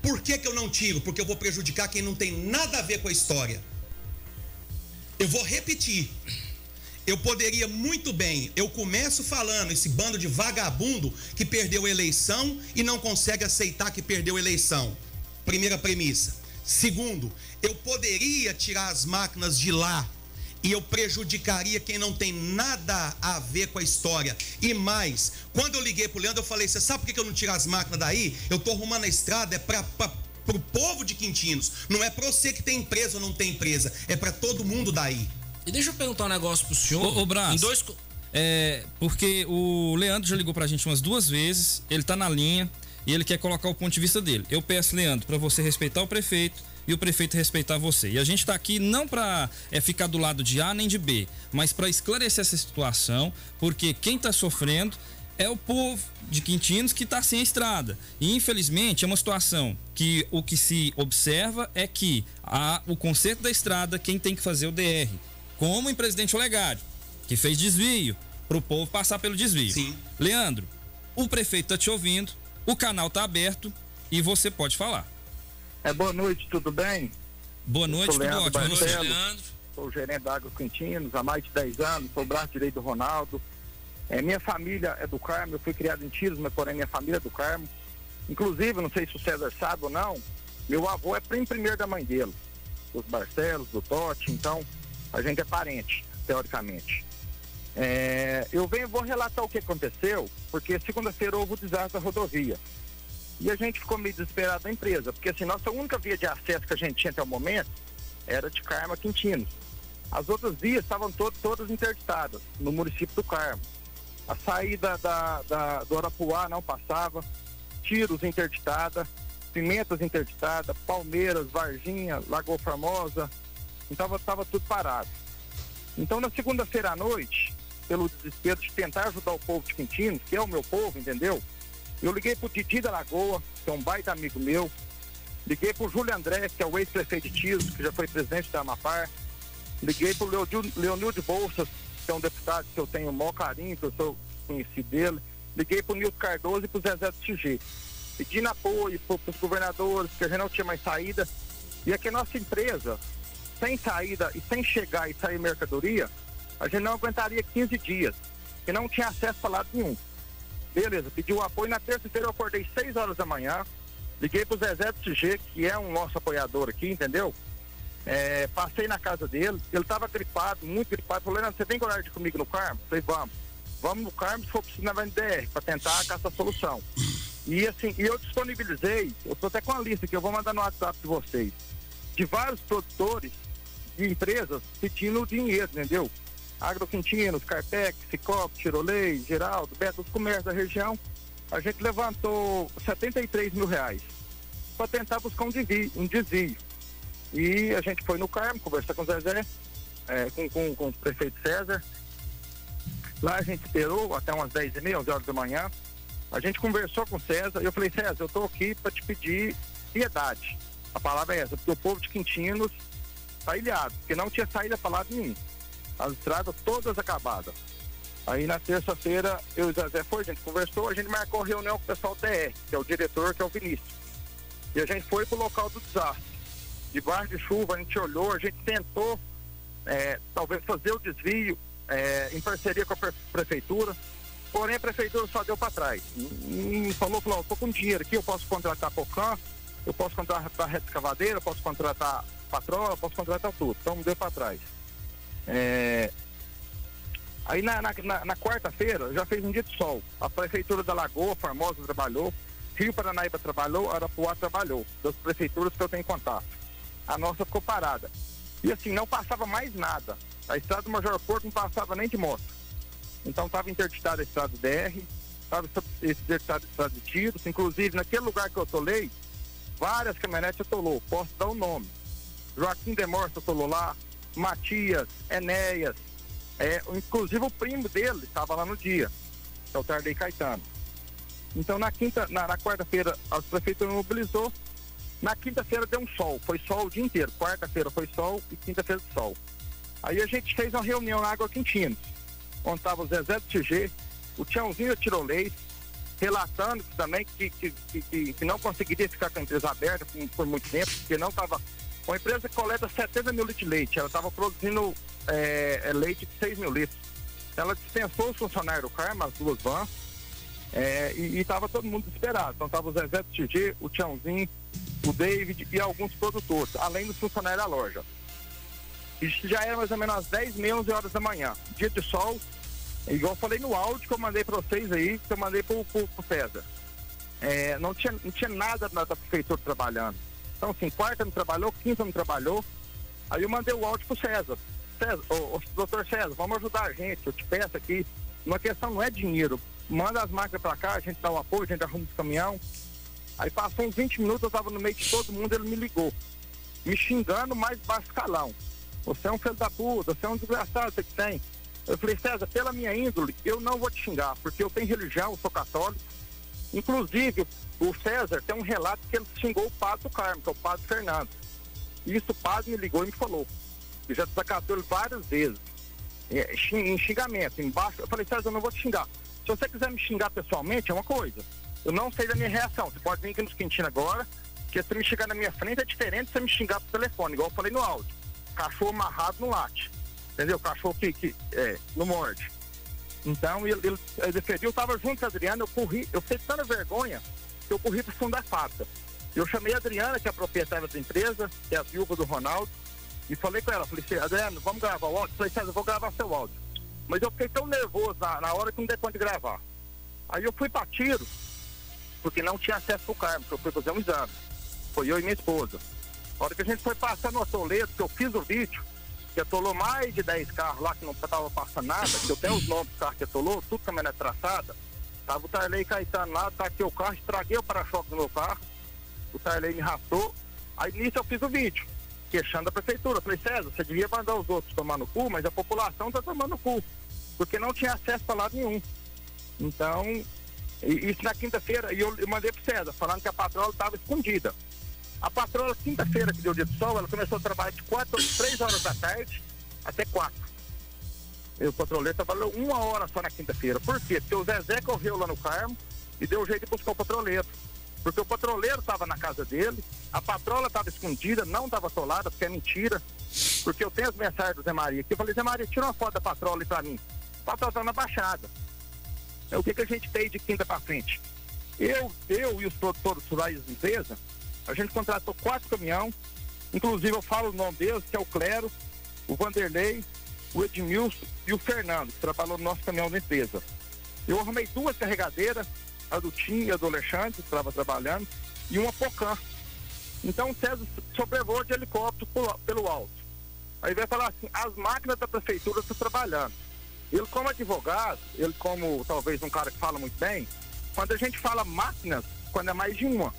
Por que, que eu não tiro? Porque eu vou prejudicar quem não tem nada a ver com a história. Eu vou repetir. Eu poderia muito bem, eu começo falando esse bando de vagabundo que perdeu eleição e não consegue aceitar que perdeu eleição. Primeira premissa. Segundo, eu poderia tirar as máquinas de lá e eu prejudicaria quem não tem nada a ver com a história. E mais, quando eu liguei pro Leandro, eu falei: você sabe por que eu não tiro as máquinas daí? Eu tô arrumando a estrada, é pra. pra pro povo de Quintinos, não é pra você que tem empresa ou não tem empresa, é pra todo mundo daí. E deixa eu perguntar um negócio pro senhor. Ô, ô Brás, Em dois. É, porque o Leandro já ligou pra gente umas duas vezes, ele tá na linha e ele quer colocar o ponto de vista dele. Eu peço, Leandro, pra você respeitar o prefeito e o prefeito respeitar você. E a gente tá aqui não pra é, ficar do lado de A nem de B, mas pra esclarecer essa situação, porque quem tá sofrendo é o povo de Quintinos que está sem a estrada. E infelizmente é uma situação que o que se observa é que a, o conserto da estrada, quem tem que fazer é o DR. Como em Presidente Olegário, que fez desvio para o povo passar pelo desvio. Sim. Leandro, o prefeito tá te ouvindo, o canal tá aberto e você pode falar. É, boa noite, tudo bem? Boa noite, Sou tudo Leandro ótimo. Boa noite, Marcelo. Leandro. Sou gerente da Água Quintinos há mais de 10 anos, sou braço direito do Ronaldo. É, minha família é do Carmo, eu fui criado em Tiros, mas porém minha família é do Carmo. Inclusive, não sei se o César sabe ou não, meu avô é primo primeiro da mãe dele, dos Barcelos, do Totti, então a gente é parente, teoricamente. É, eu venho, vou relatar o que aconteceu, porque segunda-feira houve o desastre da rodovia. E a gente ficou meio desesperado da empresa, porque assim, nossa única via de acesso que a gente tinha até o momento era de Carmo a Quintinos. As outras vias estavam to todas interditadas no município do Carmo. A saída da, da, do Arapuá não passava, Tiros interditada, Pimentas interditada, Palmeiras, Varginha, Lagoa Formosa, então estava tudo parado. Então na segunda-feira à noite, pelo desespero de tentar ajudar o povo de Quintinos, que é o meu povo, entendeu? Eu liguei pro Didi da Lagoa, que é um baita amigo meu. Liguei pro Júlio André, que é o ex-prefeito de Tiros, que já foi presidente da Amapar. Liguei pro Leonil- Leonildo Bolsas, que é um deputado que eu tenho o maior carinho, que eu sou conhecido dele. Liguei pro Nilton Cardoso e pro Zezé do TG. Pedindo apoio pro, pros governadores, que a gente não tinha mais saída. E aqui a nossa empresa, sem saída e sem chegar e sair mercadoria, a gente não aguentaria 15 dias, porque não tinha acesso a lado nenhum. Beleza, pediu apoio. Na terça-feira eu acordei 6 horas da manhã, liguei pro Zezé do TG, que é um nosso apoiador aqui, entendeu? É, passei na casa dele, ele estava gripado, muito gripado. Falei, Leandro, você tem coragem de comigo no Carmo? Falei, vamos. Vamos no Carmo, se for preciso, na DR, para tentar caçar solução. E assim, e eu disponibilizei, eu estou até com a lista que eu vou mandar no WhatsApp de vocês, de vários produtores de empresas pedindo dinheiro, entendeu? Agroquintinos, Carpec, Cicobi, Tirolei, Geraldo, Beto, os comércios da região, a gente levantou 73 mil reais para tentar buscar um desvio, um desvio. E a gente foi no Carmo, conversar com o Zezé, é, com, com, com o prefeito César. Lá a gente esperou até umas 10 e meia, 11 horas da manhã. A gente conversou com o César e eu falei, César, eu estou aqui para te pedir piedade. A palavra é essa, porque o povo de Quintinos ilhado, porque não tinha saída para lado nenhum. As estradas todas acabadas. Aí na terça-feira eu e o Zezé foi, a gente conversou, a gente marcou reunião com o pessoal TR, que é o diretor, que é o Vinícius. E a gente foi pro local do desastre. Debaixo de chuva, a gente olhou, a gente tentou é, talvez fazer o desvio é, em parceria com a pre- prefeitura, porém a prefeitura só deu para trás. Hum, falou, falou, tô com dinheiro aqui, eu posso contratar Pocan, eu posso contratar rede escavadeira, eu posso contratar patroa, posso contratar tudo. Então deu para trás. É, Aí na, na, na- na quarta-feira já fez um dia de sol. A prefeitura da Lagoa Formosa trabalhou, Rio Paranaíba trabalhou, Arapuá trabalhou, das prefeituras que eu tenho contato. A nossa ficou parada. E assim, não passava mais nada. A estrada do Major Porto não passava nem de moto. Então estava interditada a estrada DR, estava interditada a estrada de tiros, inclusive naquele lugar que eu atolei, várias caminhonetes atolou, posso dar o nome. Joaquim Demorça atolou lá, Matias, Enéas, é, inclusive o primo dele estava lá no dia, que é o Tardei Caetano. Então na quinta, na, na quarta-feira a prefeitura mobilizou, na quinta-feira deu um sol, foi sol o dia inteiro. Quarta-feira foi sol e quinta-feira sol. Aí a gente fez uma reunião na Água Quintinos, onde estava o Zezé do TG, o Tiãozinho Tirolês, relatando também que, que, que, que, não conseguiria ficar com a empresa aberta por, por muito tempo, porque não estava. Uma empresa que coleta 70 mil litros de leite, ela estava produzindo é, leite de 6 mil litros. Ela dispensou os funcionários do Carmo, as duas vans, é, e estava todo mundo desesperado. Então estava o Zezé do TG, o Tiãozinho, o David e alguns produtores, além dos funcionários da loja. Isso já era mais ou menos às 10, meia, 11 horas da manhã. Dia de sol, igual eu falei no áudio que eu mandei para vocês aí, que eu mandei para o César. É, não, tinha, não tinha nada da, da prefeitura trabalhando. Então, assim, quarta não trabalhou, quinta não trabalhou. Aí eu mandei o áudio pro César. César, ô, ô, doutor César, vamos ajudar a gente, eu te peço aqui. Uma questão não é dinheiro. Manda as máquinas para cá, a gente dá o apoio, a gente arruma os caminhão. Aí passou uns 20 minutos, eu tava no meio de todo mundo, ele me ligou. Me xingando mais baixo calão. Você é um filho da puta, você é um desgraçado, você que tem. Eu falei, César, pela minha índole, eu não vou te xingar, porque eu tenho religião, eu sou católico. Inclusive, o César tem um relato que ele xingou o padre do Carmo, que é o padre Fernando. Isso o padre me ligou e me falou. Eu já desacatou ele várias vezes. É, em xingamento, embaixo. Eu falei, César, eu não vou te xingar. Se você quiser me xingar pessoalmente, é uma coisa. Eu não sei da minha reação. Você pode vir aqui nos quentinhos agora, porque se me xingar na minha frente é diferente de você me xingar pro telefone, igual eu falei no áudio. Cachorro amarrado no late. Entendeu? Cachorro que, que é, não morde. Então, ele, ele, ele defendiu, eu estava junto com a Adriana, eu corri, eu fiz tanta vergonha que eu corri para fundo da fábrica. Eu chamei a Adriana, que é a proprietária da empresa, que é a viúva do Ronaldo, e falei com ela, falei assim, Adriana, vamos gravar o áudio? Falei, César, eu vou gravar seu áudio. Mas eu fiquei tão nervoso na, na hora que não dei conta de gravar. Aí eu fui para tiro, porque não tinha acesso pro carro, porque eu fui fazer um exame. Foi eu e minha esposa. A hora que a gente foi passar no atoleiro, que eu fiz o vídeo, que atolou mais de 10 carros lá que não estava passando nada, que eu tenho os nomes dos carros que atolou, tudo caminhonete traçada. Tava o Tarley Caetano lá, aqui o carro, estraguei o para-choque do meu carro. O Tarley me raspou. Aí nisso eu fiz o vídeo, queixando a prefeitura. falei, César, você devia mandar os outros tomar no cu, mas a população tá tomando cu. Porque não tinha acesso para lado nenhum. Então, isso na quinta-feira, e eu, eu mandei pro César, falando que a patroa estava escondida. A patroa, quinta-feira, que deu dia de sol, ela começou a trabalhar de 4, 3 horas da tarde até 4. E o patroleiro trabalhou uma hora só na quinta-feira. Por quê? Porque o Zezé correu lá no Carmo e deu jeito de buscar o patroleiro. Porque o patroleiro estava na casa dele, a patrola estava escondida, não estava atolada, porque é mentira. Porque eu tenho as mensagens do Zé Maria aqui. Eu falei, Zé Maria, tira uma foto da patrola aí pra mim. A patrola tá na baixada. É o que, que a gente tem de quinta para frente. Eu, eu e os produtores rurais da empresa, a gente contratou quatro caminhão, inclusive eu falo o nome deles, que é o Clero, o Vanderlei, o Edmilson e o Fernando, que trabalhou no nosso caminhão da empresa. Eu arrumei duas carregadeiras, a do Tim e a do Alexandre, que estava trabalhando, e uma Pocan. Então o César sobrevoou de helicóptero pelo alto. Aí vai falar assim, as máquinas da prefeitura estão trabalhando. Ele como advogado, ele como talvez um cara que fala muito bem, quando a gente fala máquinas, quando é mais de uma,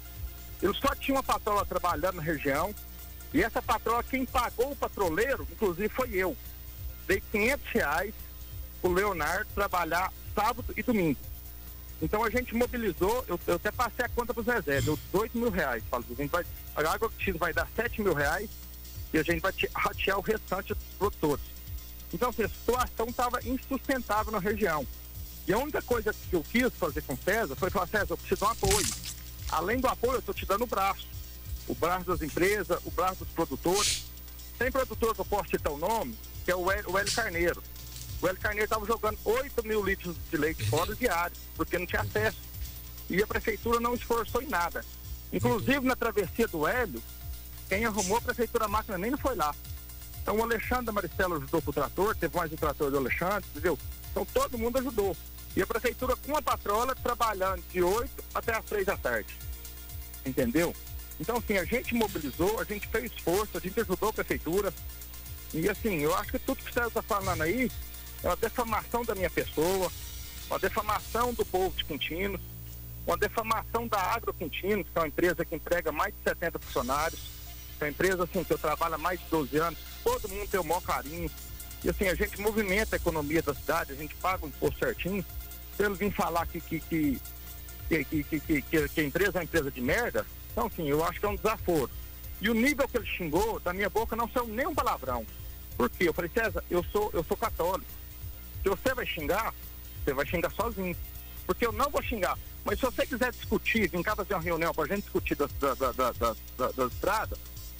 eu só tinha uma patroa trabalhando na região e essa patroa, quem pagou o patroleiro, inclusive foi eu. Dei 500 reais o Leonardo trabalhar sábado e domingo. Então a gente mobilizou, eu, eu até passei a conta para o Zezé, deu 8 mil reais. Falo, a, gente vai, a água X vai dar 7 mil reais e a gente vai ratear o restante dos produtores. Então assim, a situação estava insustentável na região. E a única coisa que eu quis fazer com o César foi falar, César, eu preciso de um apoio. Além do apoio, eu estou te dando o braço. O braço das empresas, o braço dos produtores. Tem produtor que eu posso citar o nome, que é o Hélio, o Hélio Carneiro. O Hélio Carneiro estava jogando 8 mil litros de leite fora diário, porque não tinha acesso. E a prefeitura não esforçou em nada. Inclusive na travessia do Hélio, quem arrumou a prefeitura a máquina nem foi lá. Então o Alexandre Maricelo ajudou pro trator, teve mais o trator do Alexandre, entendeu? Então todo mundo ajudou. E a prefeitura com a patrola trabalhando de 8 até as 3 da tarde. Entendeu? Então, assim, a gente mobilizou, a gente fez esforço, a gente ajudou a prefeitura. E, assim, eu acho que tudo que você está falando aí é uma defamação da minha pessoa, uma defamação do povo de Quintinos, uma defamação da Agro Quintinos, que é uma empresa que emprega mais de 70 funcionários, é uma empresa, assim, que eu trabalho há mais de 12 anos, todo mundo tem o maior carinho. E, assim, a gente movimenta a economia da cidade, a gente paga o imposto certinho. Ele vir falar que, que, que, que, que, a empresa é uma empresa de merda, então, assim, eu acho que é um desaforo. E o nível que ele xingou, da minha boca, não saiu nem um palavrão. Por quê? Eu falei, César, eu sou, eu sou católico. Se você vai xingar, você vai xingar sozinho. Porque eu não vou xingar. Mas se você quiser discutir, vir cá fazer uma reunião para a gente discutir da, da, da, da, da, da estrada,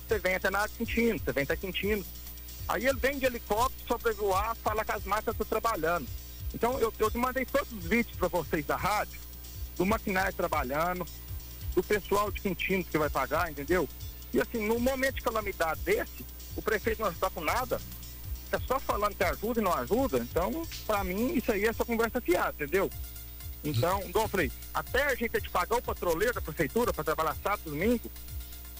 você vem até na Quintino, você vem até Quintino. Aí ele vem de helicóptero, sobrevoar, fala que as máquinas estão trabalhando. Então eu, eu mandei todos os vídeos para vocês da rádio, do maquinário trabalhando, do pessoal de Quintino que vai pagar, entendeu? E assim, no momento de calamidade desse, o prefeito não está com nada, está só falando que ajuda e não ajuda, então, para mim, isso aí é só conversa fiada, entendeu? Então, igual até a gente ter que pagar o patroleiro da prefeitura para trabalhar sábado domingo,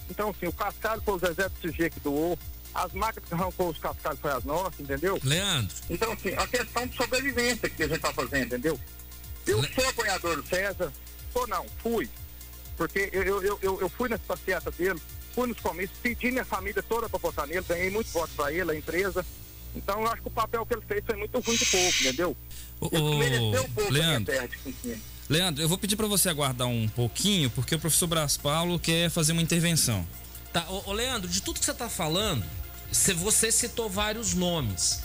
então, assim, o cascalho foi o Zezé do CG que doou, as máquinas que arrancou os cascalhos foi as nossas, entendeu? Leandro. Então, assim, a questão de sobrevivência que a gente tá fazendo, entendeu? Eu Le... sou apoiador do César, sou não, fui. Porque eu, eu, eu, eu fui nas passeatas dele, fui nos comícios, pedi minha família toda para votar nele, ganhei muito voto para ele, a empresa. Então eu acho que o papel que ele fez foi muito ruim do povo, entendeu? Ele mereceu o povo Leandro, de Leandro, eu vou pedir para você aguardar um pouquinho, porque o professor Bras Paulo quer fazer uma intervenção. Tá, ô, ô Leandro, de tudo que você está falando, você citou vários nomes.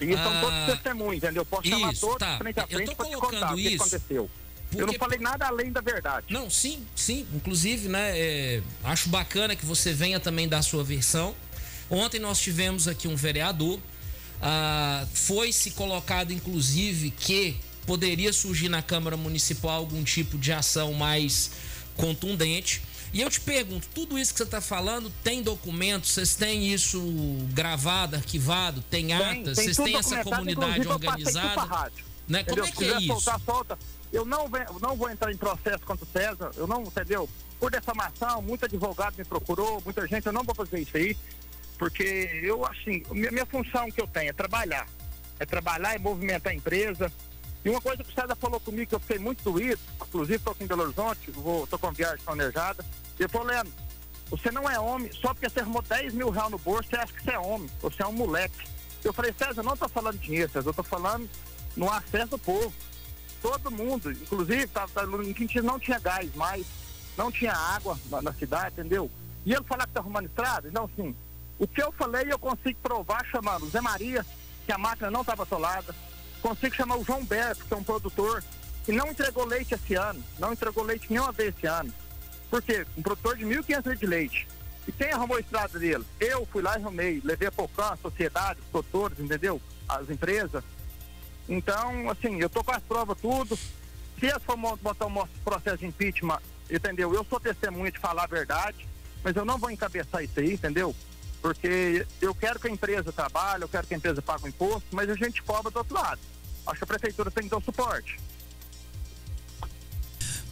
E ah, são todos testemunhos, entendeu? Posso isso, chamar todos tá. frente a frente eu colocando colocando isso. isso. O que aconteceu. Porque... Eu não falei nada além da verdade. Não, sim, sim. Inclusive, né? É, acho bacana que você venha também dar a sua versão. Ontem nós tivemos aqui um vereador. Ah, foi se colocado, inclusive, que poderia surgir na Câmara Municipal algum tipo de ação mais contundente. E eu te pergunto, tudo isso que você está falando tem documentos? Vocês têm isso gravado, arquivado? Tem atas? Vocês têm essa comunidade organizada? Né? Como é que é isso? Soltar, solta. Eu não, não vou entrar em processo contra o César, eu não, entendeu? Por defamação, muito advogado me procurou, muita gente, eu não vou fazer isso aí, porque eu, assim, minha, minha função que eu tenho é trabalhar. É trabalhar e movimentar a empresa. E uma coisa que o César falou comigo que eu fiquei muito doído, inclusive estou aqui em Belo Horizonte, tô com viagem planejada, ele falou, Leandro, você não é homem, só porque você arrumou 10 mil reais no bolso, você acha que você é homem, você é um moleque. Eu falei, César, eu não estou falando de dinheiro, César, eu estou falando no acesso do povo todo mundo, inclusive tá, tá, não tinha gás mais, não tinha água na, na cidade, entendeu? E ele falar que tá arrumando estrada, então assim, o que eu falei eu consigo provar chamando o Zé Maria, que a máquina não estava atolada, consigo chamar o João Berto, que é um produtor, que não entregou leite esse ano, não entregou leite nenhuma vez esse ano. Por quê? Um produtor de 1.500 litros de leite. E quem arrumou a estrada dele? Eu fui lá e arrumei, levei a Pocan, a sociedade, os produtores, entendeu? As empresas, então, assim, eu tô com as provas tudo. Se eles for botar um processo de impeachment, entendeu? Eu sou testemunha de falar a verdade, mas eu não vou encabeçar isso aí, entendeu? Porque eu quero que a empresa trabalhe, eu quero que a empresa pague o imposto, mas a gente cobra do outro lado. Acho que a prefeitura tem que dar o suporte.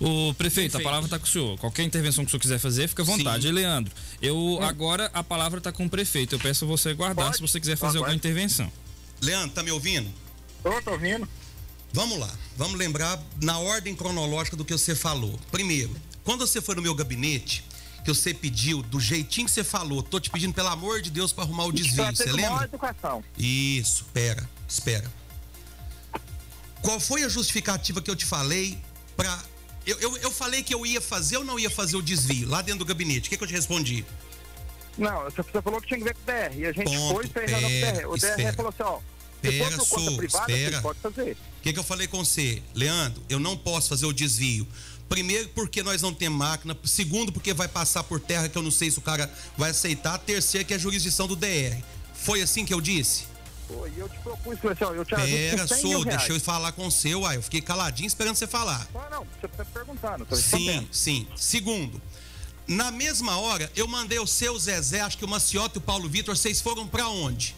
O prefeito, a palavra está com o senhor. Qualquer intervenção que o senhor quiser fazer, fica à vontade. Sim. Leandro, eu hum. agora a palavra está com o prefeito. Eu peço a você guardar Pode? se você quiser fazer alguma intervenção. Leandro, tá me ouvindo? Tô, tô ouvindo. Vamos lá, vamos lembrar na ordem cronológica do que você falou. Primeiro, quando você foi no meu gabinete, que você pediu, do jeitinho que você falou, tô te pedindo, pelo amor de Deus, para arrumar o desvio. Você lembra? Educação. Isso, espera, espera. Qual foi a justificativa que eu te falei para. Eu, eu, eu, falei que eu ia fazer ou não ia fazer o desvio lá dentro do gabinete? O que, que eu te respondi? Não, você falou que tinha que ver com o DR. E a gente Ponto, foi e fez pera, DR. O DR falou assim: ó, Espera, sou, privada, espera. pode fazer. O que, que eu falei com você? Leandro, eu não posso fazer o desvio. Primeiro, porque nós não temos máquina. Segundo, porque vai passar por terra que eu não sei se o cara vai aceitar. Terceiro, que é a jurisdição do DR. Foi assim que eu disse? Foi, eu te propus, assim, eu te Pera, sou, deixa eu falar com você, uai. Eu fiquei caladinho esperando você falar. Não, não, você tá perguntando. Tô sim, sim. Segundo, na mesma hora, eu mandei o seu Zezé, acho que o Maciota e o Paulo Vitor, vocês foram para onde?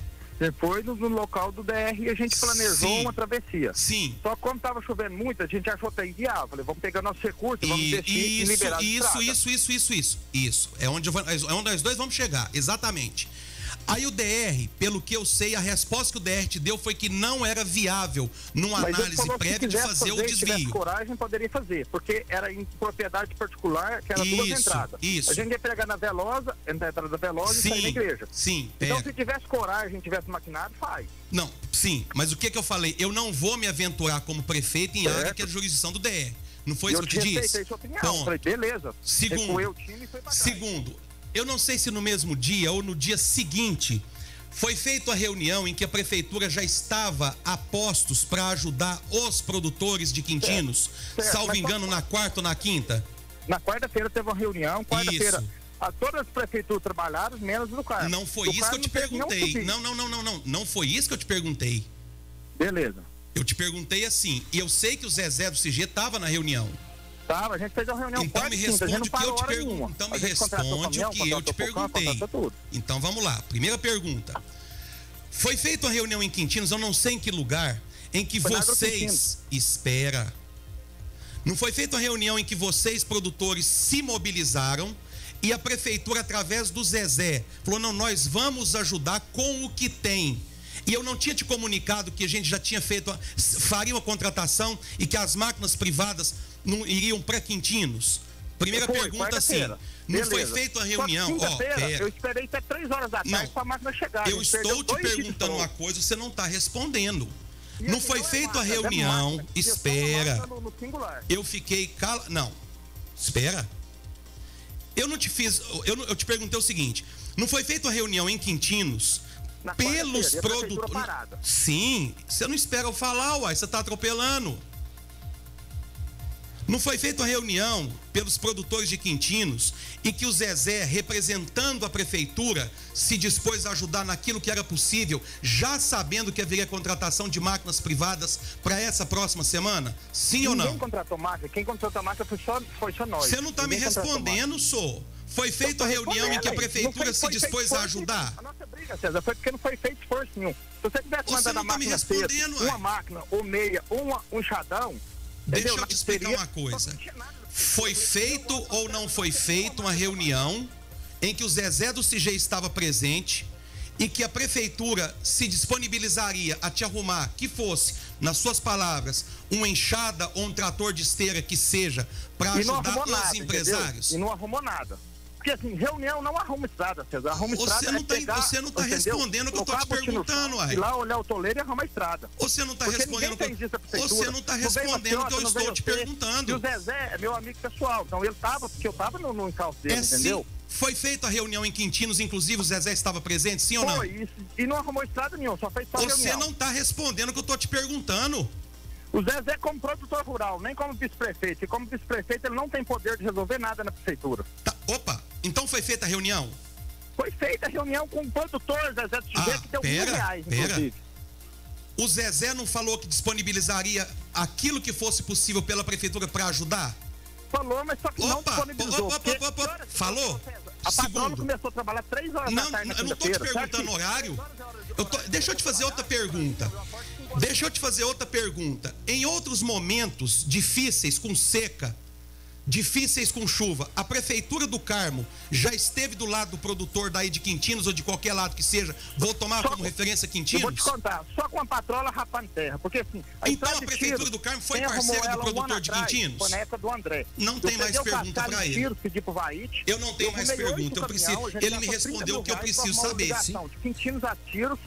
Foi no, local do DR e a gente planejou Sim. uma travessia. Sim. Só que como estava chovendo muito, a gente achou até inviável. Falei, vamos pegar nossos recursos, vamos E- investir e isso, liberar a isso, estrada. isso, isso, isso, isso, isso. É onde, eu é onde nós dois vamos chegar, exatamente. Aí o DR, pelo que eu sei, a resposta que o DR te deu foi que não era viável, numa Mas análise prévia, de quisesse fazer o se tivesse desvio. coragem, poderia fazer, porque era em propriedade particular, que era duas Isso, entradas. isso. A gente ia pegar na Velosa, entrar na entrada da Velosa e sair na Sim, igreja. sim, Então, pera. se tivesse coragem, tivesse maquinário, faz. Não, sim, mas o que que eu falei? Eu não vou me aventurar como prefeito em área Certo. que é jurisdição do DR. Não foi E isso eu que eu te disse? sua opinião. Ponto. Falei, beleza. Segundo. Recuei o time foi pra trás. Segundo, eu não sei se no mesmo dia ou no dia seguinte foi feita a reunião em que a prefeitura já estava a postos para ajudar os produtores de quintinos, Certo, salvo mas engano, na quarta ou na quinta. Na quarta-feira teve uma reunião, quarta-feira. Todas as prefeituras trabalharam, menos do Carmo. Não foi Do isso que eu te perguntei. Não, não, não, não, não. Não foi isso que eu te perguntei. Beleza. Eu te perguntei assim, e eu sei que o Zezé do CG estava na reunião. Tava, a gente fez uma reunião Então me responde o que eu te pergunto. Então me responde o que eu te perguntei. Então vamos lá. Primeira pergunta. Foi feita uma reunião em Quintinos, eu não sei em que lugar, em que Foi vocês. Espera. Não foi feita uma reunião em que vocês, produtores, se mobilizaram e a prefeitura, através do Zezé, falou: não, nós vamos ajudar com o que tem. E eu não tinha te comunicado que a gente já tinha feito, a- faria uma contratação e que as máquinas privadas não iriam para Quintinos. Primeira Foi, pergunta assim: não foi Beleza. feita a reunião? Ó, eu esperei até 3 horas da tarde para a máquina chegar. Eu A estou te perguntando uma coisa, você não está respondendo. E Não foi é feita a é reunião, eu sou uma espera. No, no. Eu fiquei cala... Não, espera. Eu não te fiz. Eu, eu te perguntei o seguinte: não foi feita a reunião em Quintinos Na pelos produtores. Sim, você não espera eu falar, uai, você está atropelando. Não foi feita uma reunião pelos produtores de Quintinos e que o Zezé, representando a prefeitura, se dispôs a ajudar naquilo que era possível, já sabendo que haveria contratação de máquinas privadas para essa próxima semana? Sim ou Ninguém não? contratou máquina. Quem contratou máquina foi só, foi só nós. Você não está me respondendo, sou. Foi feita a reunião em que a prefeitura se dispôs a ajudar? nenhum. A nossa briga, César, foi porque não foi feito esforço nenhum. Se você tivesse Você mandado tá máquina cedo, uma máquina, ou meia, ou um enxadão, Deixa entendeu? eu te explicar uma coisa. Foi feito ou não foi feito uma reunião em que o Zezé do CG estava presente e que a prefeitura se disponibilizaria a te arrumar, que fosse, nas suas palavras, uma enxada ou um trator de esteira que seja, para ajudar os nada, empresários? entendeu? E não arrumou nada. Porque assim, reunião não arruma estrada, César. Arruma Você estrada não é tá- pegar, você não tá entendeu? respondendo o que eu tô Colocar te perguntando. Ir lá olhar o toleiro e arrumar estrada. Você não está respondendo. Você não está respondendo o que eu não estou te você. E o perguntando. Zezé é meu amigo pessoal, então ele tava, porque eu tava no, no encalço dele, É entendeu? sim. Foi feita a reunião em Quintinos, inclusive o Zezé estava presente, sim ou não? Foi, isso, e não arrumou estrada nenhuma, só fez só Você reunião. não está respondendo o que eu estou te perguntando. O Zezé como produtor rural, nem como vice-prefeito. E como vice-prefeito ele não tem poder de resolver nada na prefeitura. Tá, opa, então foi feita a reunião? Foi feita a reunião com o produtor Zezé do Ah, que deu pera, mil reais, pera. inclusive. O Zezé não falou que disponibilizaria aquilo que fosse possível pela prefeitura para ajudar? Falou, mas só que não Opa, disponibilizou. opa, opa, opa, opa. Falou? A Segundo. começou a trabalhar três horas Não, da tarde na eu não tô te perguntando horário. Eu tô- deixa eu te fazer outra pergunta. Deixa eu te fazer outra pergunta. Em outros momentos difíceis com seca, difíceis com chuva, a prefeitura do Carmo já esteve do lado do produtor daí de Quintinos ou de qualquer lado que seja. Vou tomar Só- como referência Eu vou Quintinos? te contar, só com a patrola rapando terra. Porque assim. Então estrada a prefeitura do Carmo foi parceira do um produtor de atrás, Quintinos? Foi na época do André. Não tem mais pergunta de ele. Tiro, pedi pro Vaite. Eu não tenho mais pergunta, eu preciso- a ele me gastou 30 respondeu o que eu preciso saber. ligação De Quintinos a Tiros.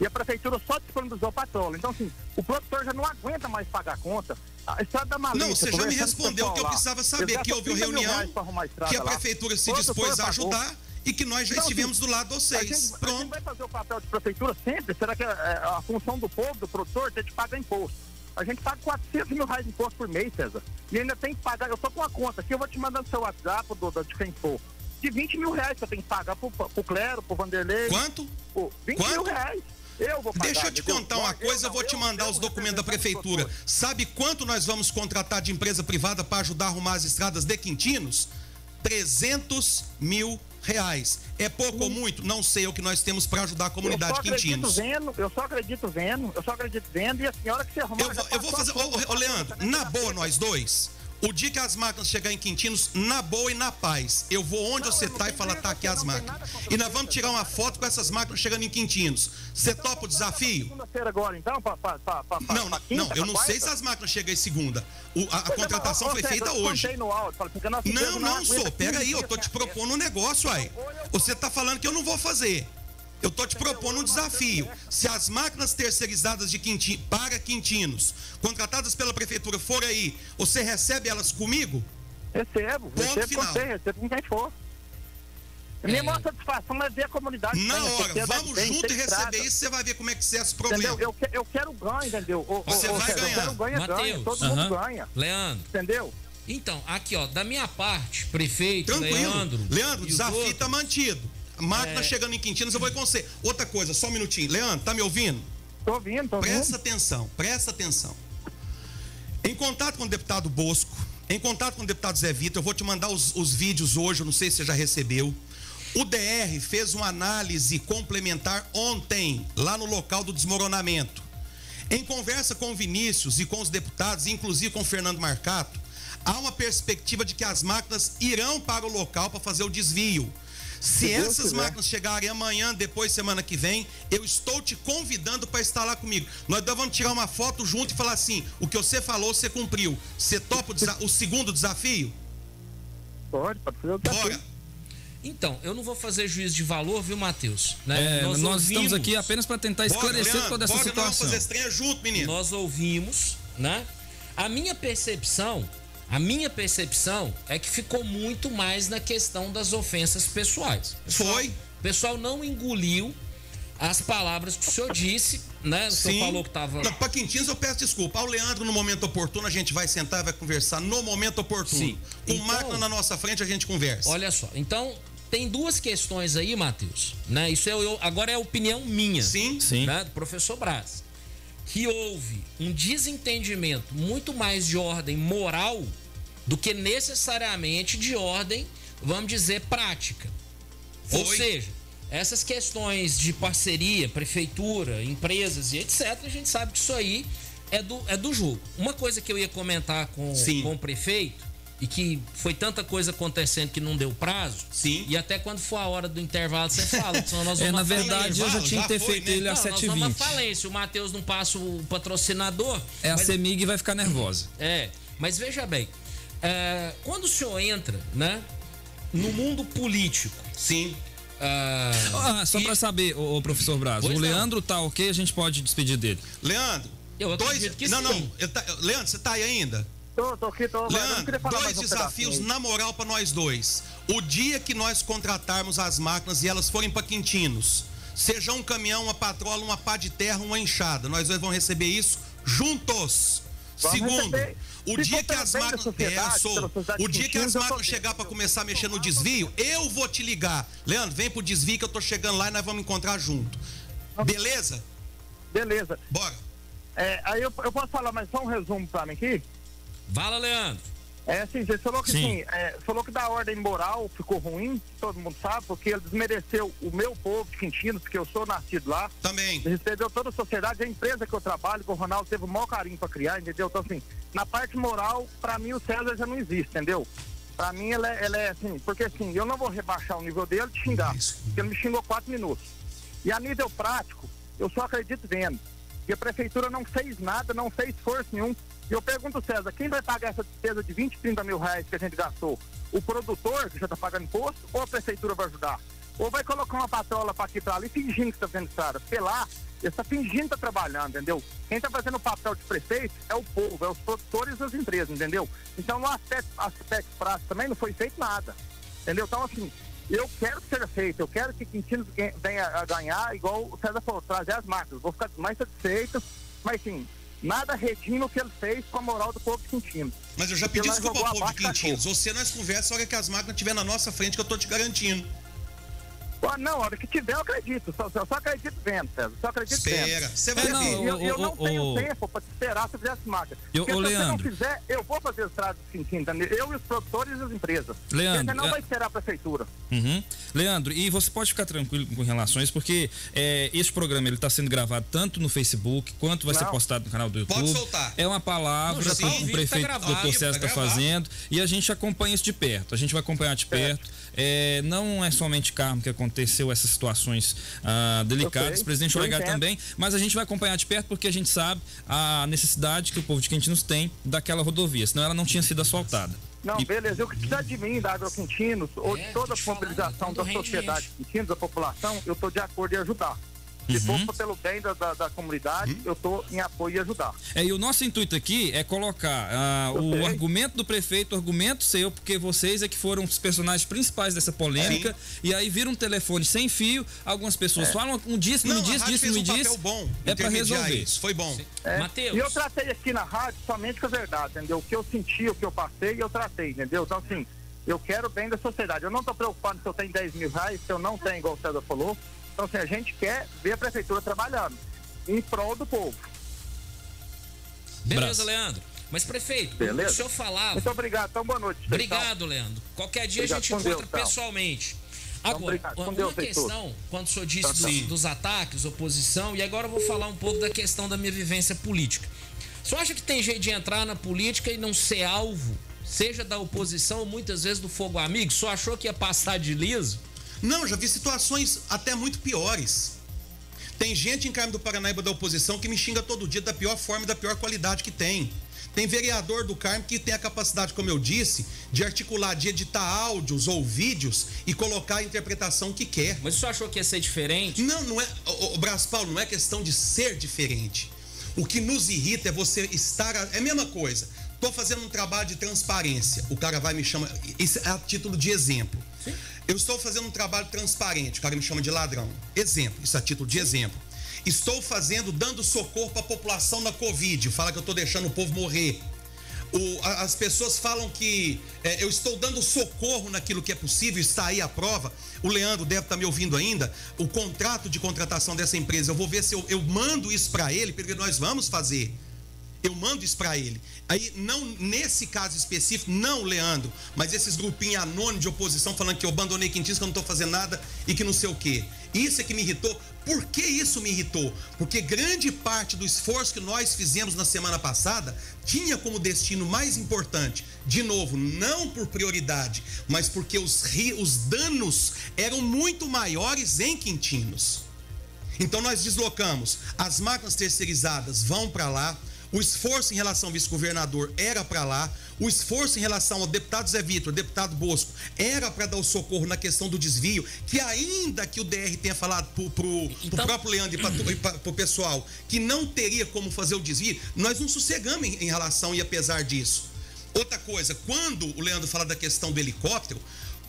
E a prefeitura só disponibilizou patrola. Então, assim, o produtor já não aguenta mais pagar a conta. A estrada da Malícia, Não, você já me respondeu o que eu lá, precisava saber, que houve 30 mil reunião, a que a lá. prefeitura se O produtor dispôs a pagou. ajudar e que nós já Então, estivemos assim, do lado de A vocês. gente, a gente Pronto. vai fazer o papel de prefeitura sempre? Será que é, é, a função do povo, do produtor, é de pagar imposto? A gente paga 400 mil reais de imposto por mês, César. E ainda tem que pagar. Eu tô com uma conta aqui, eu vou te mandar no seu WhatsApp, do, do- de quem for. De 20 mil reais que eu tenho que pagar pro, pro Clero, pro Vanderlei. Quanto? Pô, 20 Quanto? mil reais. Eu vou pagar. Deixa eu te contar uma coisa, eu não, vou te mandar eu os documentos da prefeitura. Sabe quanto nós vamos contratar de empresa privada para ajudar a arrumar as estradas de Quintinos? 300 mil reais. É pouco ou muito? Não sei é o que nós temos para ajudar a Eu comunidade só acredito Quintinos. vendo, eu só acredito vendo, eu só acredito vendo e a senhora que você arrumou. Eu vou, eu vou fazer. Ô, Leandro, na boa, nós dois. O dia que as máquinas chegar em Quintinos, na boa e na paz, eu vou onde Não, você tá e falar, briga tá aqui as máquinas. E nós vamos tirar uma foto com essas máquinas chegando em Quintinos. Você topa o desafio? Segunda-feira agora, então, pra, pra, pra, Não, não, quinta, não, eu não sei se as máquinas chegam em segunda. O- a, a é, contratação foi feita hoje. Não, não, sou. Pera 15 aí, eu tô te propondo um negócio, aí. Você tá falando que eu não vou fazer. Eu tô te propondo um desafio. Se as máquinas terceirizadas de Quinti, para Quintinos, contratadas pela prefeitura, for aí, você recebe elas comigo? Recebo, Ponto recebo final. você, recebo com quem for. Minha É. maior satisfação é ver a comunidade. Na bem, a hora, vamos bem, junto e receber isso, você vai ver como é que cessa esse problema. Entendeu? Eu, eu quero ganho, entendeu? Ô, Você ô, vai César, ganhar. Eu quero ganha, ganha. Mateus. Todo mundo ganha. Leandro, Entendeu? então, aqui ó, da minha parte, prefeito, Tranquilo. Leandro. Leandro, o desafio outros, tá mantido. Máquina É. chegando em Quintinos, eu vou com você. Outra coisa, só um minutinho. Leandro, tá me ouvindo? Tô ouvindo, tô ouvindo. Presta atenção, presta atenção. Em contato com o deputado Bosco, em contato com o deputado Zé Vitor, eu vou te mandar os, os vídeos hoje, eu não sei se você já recebeu. O DR fez uma análise complementar ontem, lá no local do desmoronamento. Em conversa com o Vinícius e com os deputados, inclusive com o Fernando Marcato, há uma perspectiva de que as máquinas irão para o local para fazer o desvio. Se Deus essas quiser. máquinas chegarem amanhã, depois, semana que vem, eu estou te convidando para estar lá comigo. Nós vamos tirar uma foto junto e falar assim: o que você falou, você cumpriu. Você topa o, desa- o segundo desafio? Pode, pode fazer o desafio. Bora. Então, eu não vou fazer juízo de valor, viu, Matheus? Né? É, nós, estamos ouvimos- aqui apenas para tentar Bora, esclarecer Leandro, toda essa bora, nós vamos situação. fazer junto, menino. Nós ouvimos, né? A minha percepção, a minha percepção é que ficou muito mais na questão das ofensas pessoais. Foi. O pessoal não engoliu as palavras que o senhor disse, né? O senhor falou que tava. Não, pra Quintins eu peço desculpa. Ao Leandro, no momento oportuno, a gente vai sentar e vai conversar no momento oportuno. Sim. Com Então- máquina na nossa frente, a gente conversa. Olha só, então tem duas questões aí, Matheus, né? Isso é, eu, agora é opinião minha. Sim. Sim. né, do professor Braz, que houve um desentendimento muito mais de ordem moral do que necessariamente de ordem, vamos dizer, prática. Ou Foi. seja, essas questões de parceria, prefeitura, empresas e etc., a gente sabe que isso aí é do, é do jogo. Uma coisa que eu ia comentar com, Sim. com o prefeito, e que foi tanta coisa acontecendo que não deu prazo, Sim. e até quando for a hora do intervalo você fala, senão nós É, vamos na à falência. verdade, eu já tinha que ter feito né? ele a Não, nós vamos à 7h20. falência. O Matheus não passa o patrocinador. É a mas- CEMIG e vai ficar nervosa. É, mas veja bem, é, quando o senhor entra, né, no mundo político, Sim. ah, Ah, só e- para saber, ô, ô, professor Braz, Pois o não. Leandro tá ok, a gente pode despedir dele. Leandro. Eu dois. que não, sim. não. tá- Leandro, você tá aí ainda? Tô, tô aqui, tô. Leandro, dois um desafios pedacinho na moral pra nós dois. O dia que nós contratarmos as máquinas e elas forem pra Quintinos, seja um caminhão, uma patrola, uma pá de terra, uma enxada, nós dois vamos receber isso juntos. Vamos Segundo, receber. o dia que as máquinas. É, sou. O dia que as máquinas chegar pra começar a mexer no desvio, eu vou te ligar. Leandro, vem pro desvio que eu tô chegando lá e nós vamos encontrar junto. Beleza? Beleza. Bora. É, aí eu, eu posso falar mais só um resumo pra mim aqui? Fala, Leandro. É assim, você falou que Sim. sim, é, falou que da ordem moral ficou ruim, todo mundo sabe, porque ele desmereceu o meu povo de Quintinos, porque eu sou nascido lá, Também. recebeu toda a sociedade, a empresa que eu trabalho, que o Ronaldo teve o maior carinho pra criar, entendeu? Então, assim, na parte moral, pra mim o César já não existe, entendeu? Pra mim ela é, ela é assim, porque assim, eu não vou rebaixar o nível dele de xingar, Isso. porque ele me xingou quatro minutos. E a nível prático, eu só acredito vendo. E a prefeitura não fez nada, não fez esforço nenhum. E eu pergunto, César, quem vai pagar essa despesa de 20, 30 mil reais que a gente gastou? O produtor, que já está pagando imposto, ou a prefeitura vai ajudar? Ou vai colocar uma patrola para aqui para ali fingindo que está fazendo estrada? Porque lá, ele está fingindo que está trabalhando, entendeu? Quem está fazendo o papel de prefeito é o povo, é os produtores das empresas, entendeu? Então, no aspecto, aspecto prático também não foi feito nada, entendeu? Então, assim, eu quero que seja feito, eu quero que Quintinos ganhe- venha a ganhar, igual o César falou, trazer as máquinas. Vou ficar mais satisfeito, mas sim, nada redime o que ele fez com a moral do povo de Quintinos. Mas eu já pedi Porque desculpa ao povo de abaixo Quintinos. Você nós conversa, a hora que as máquinas estiver na nossa frente, que eu tô te garantindo. Ah, não, a hora que tiver eu acredito. Só, só, só acredito vendo, César. Só acredito Espera, vendo. você vai É, não, ver. E eu, eu não tenho ô. tempo para te esperar se fizer máquina. Eu- Porque ô, se você não Leandro. fizer, eu vou fazer os estradas de entendeu? Eu e os produtores e as empresas. Leandro, Porque não é- vai esperar a prefeitura. Uhum. Leandro, e você pode ficar tranquilo com relação a isso, porque é, esse programa ele está sendo gravado tanto no Facebook quanto vai ser Não. postado no canal do YouTube. Pode soltar. É uma palavra Não, que tá o ao vivo, prefeito tá gravado, Dr. César tá está fazendo e a gente acompanha isso de perto. A gente vai acompanhar de perto. É, não é somente Carmo que aconteceu essas situações ah, delicadas, sei, presidente Olegário também, mas a gente vai acompanhar de perto porque a gente sabe a necessidade que o povo de Quintinos tem daquela rodovia, senão ela não tinha sido asfaltada. Não, E- beleza. Eu que precisar de mim, da Agroquintinos, ou É, de toda tô a mobilização da sociedade gente. Quintinos, da população, eu estou de acordo em ajudar. Se Uhum. for pelo bem da, da, da comunidade, eu estou em apoio e ajudar. É, e o nosso intuito aqui é colocar Eu o sei. argumento do prefeito, o argumento seu, porque vocês é que foram os personagens principais dessa polêmica, e aí vira um telefone sem fio, algumas pessoas falam, um disse, não, Não, me fez não me um disse. papel bom. É para resolver. Isso, foi bom. É, Matheus. E eu tratei aqui na rádio somente com a verdade, entendeu? O que eu senti, o que eu passei, eu tratei, entendeu? Então, assim, eu quero o bem da sociedade. Eu não estou preocupado se eu tenho 10 mil reais, se eu não tenho, igual o César falou. Então, assim, a gente quer ver a prefeitura trabalhando em prol do povo. Beleza. Leandro. Mas, prefeito, Beleza? o senhor falava. Muito obrigado. Então, boa noite. Obrigado, Leandro. Qualquer dia Obrigado. a gente encontra Deus, então. pessoalmente. Então, Agora, uma Deus, questão, quando o senhor disse Então, dos, dos ataques, oposição, e agora eu vou falar um pouco da questão da minha vivência política. O senhor acha que tem jeito de entrar na política e não ser alvo, seja da oposição ou muitas vezes do fogo amigo? O senhor achou que ia passar de liso? Não, já vi situações até muito piores. Tem gente em Carmo do Paranaíba da oposição que me xinga todo dia da pior forma e da pior qualidade que tem. Tem vereador do Carmo que tem a capacidade, como eu disse, de articular, de editar áudios ou vídeos e colocar a interpretação que quer. Mas o senhor achou que ia ser diferente? Não, não é. O, Brás Paulo, não é questão de ser diferente. O que nos irrita é você estar. a- É a mesma coisa. Tô fazendo um trabalho de transparência. O cara vai me chama. Isso é a título de exemplo. Eu estou fazendo um trabalho transparente. O cara me chama de ladrão. Exemplo. Isso é a título de exemplo. Estou fazendo, dando socorro para a população na Covid. Fala que eu estou deixando o povo morrer. O- as pessoas falam que é, eu estou dando socorro naquilo que é possível, está aí a prova. O Leandro deve estar me ouvindo ainda. O contrato de contratação dessa empresa, eu vou ver se eu, eu mando isso para ele, porque nós vamos fazer. Eu mando isso para ele. Aí, não nesse caso específico, não, Leandro, mas esses grupinhos anônimos de oposição falando que eu abandonei Quintins, que eu não estou fazendo nada e que não sei o quê. Isso é que me irritou. Por que isso me irritou? Porque grande parte do esforço que nós fizemos na semana passada tinha como destino mais importante, de novo, não por prioridade, mas porque os, os danos eram muito maiores em Quintinos. Então nós deslocamos, as máquinas terceirizadas vão para lá, o esforço em relação ao vice-governador era para lá, o esforço em relação ao deputado Zé Vitor, deputado Bosco, era para dar o socorro na questão do desvio, que ainda que o DR tenha falado pro, pro, pro Então- próprio Leandro e para o pessoal que não teria como fazer o desvio, nós não sossegamos em, em relação e apesar disso. Outra coisa, quando o Leandro fala da questão do helicóptero,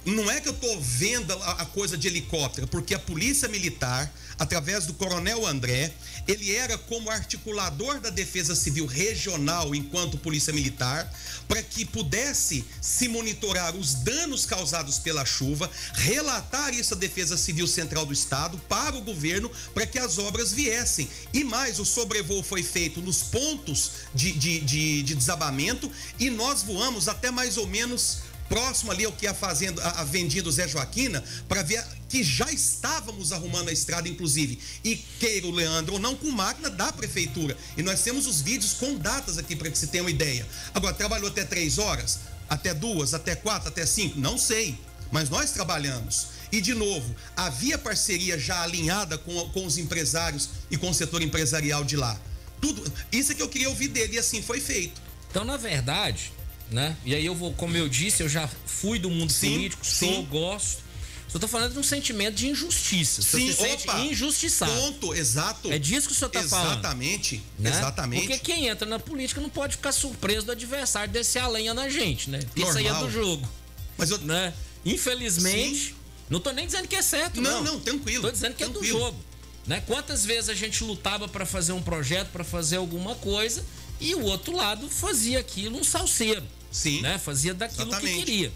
não é que eu estou vendo a, a coisa de helicóptero, porque a Polícia Militar, através do Coronel André, ele era como articulador da Defesa Civil Regional enquanto Polícia Militar, para que pudesse se monitorar os danos causados pela chuva, relatar isso à Defesa Civil Central do Estado para o governo, para que as obras viessem. E mais, o sobrevoo foi feito nos pontos de, de, de, de desabamento e nós voamos até mais ou menos próximo ali ao que a fazenda, a, a vendida Zé Joaquina, para ver que já estávamos arrumando a estrada, inclusive, e queira o Leandro ou não, com máquina da prefeitura. E nós temos os vídeos com datas aqui para que se tenha uma ideia. Agora, trabalhou até três horas? Até duas? Até quatro? Até cinco? Não sei. Mas nós trabalhamos. E, de novo, havia parceria já alinhada com, com os empresários e com o setor empresarial de lá. Tudo. Isso é que eu queria ouvir dele e assim foi feito. Então, na verdade, né? E aí eu vou, como eu disse, eu já fui do mundo Sim, político, sou, sim. gosto. Só tô falando de um sentimento de injustiça. Você Sim, se sente injustiçado. Ponto, exato. É disso que o senhor tá falando. Exatamente, né? exatamente. Porque quem entra na política não pode ficar surpreso do adversário descer a lenha na gente, né? Porque Isso aí é Normal. do jogo, Mas eu, né? Infelizmente, Sim. não tô nem dizendo que é certo, Não, não. não, tranquilo, Tô dizendo que é tranquilo. do jogo, né? Quantas vezes a gente lutava para fazer um projeto, para fazer alguma coisa, e o outro lado fazia aquilo um salseiro, Sim. né? Fazia daquilo Exatamente. que queria.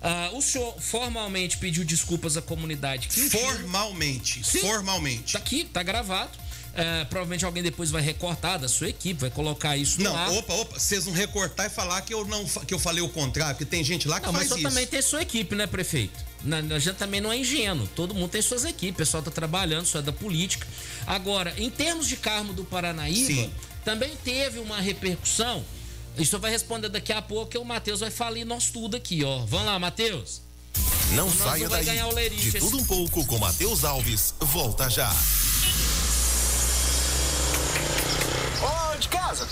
Ah, o senhor formalmente pediu desculpas à comunidade? Formalmente, Sim, formalmente. Tá aqui, tá gravado. É, provavelmente alguém depois vai recortar da sua equipe, vai colocar isso não, ar. opa, opa, vocês não recortar e falar que eu não que eu falei o contrário, porque tem gente lá que não, faz mas isso. Mas também tem sua equipe, né, prefeito? A gente também não é ingênuo, todo mundo tem suas equipes, o pessoal tá trabalhando, isso é da política. Agora, em termos de Carmo do Paranaíba, Sim. também teve uma repercussão. Isso vai responder daqui a pouco, que o Matheus vai falar nós tudo aqui, ó. Vamos lá, Matheus. Não saia daí. De tudo um pouco com Matheus Alves. Volta já. de casa.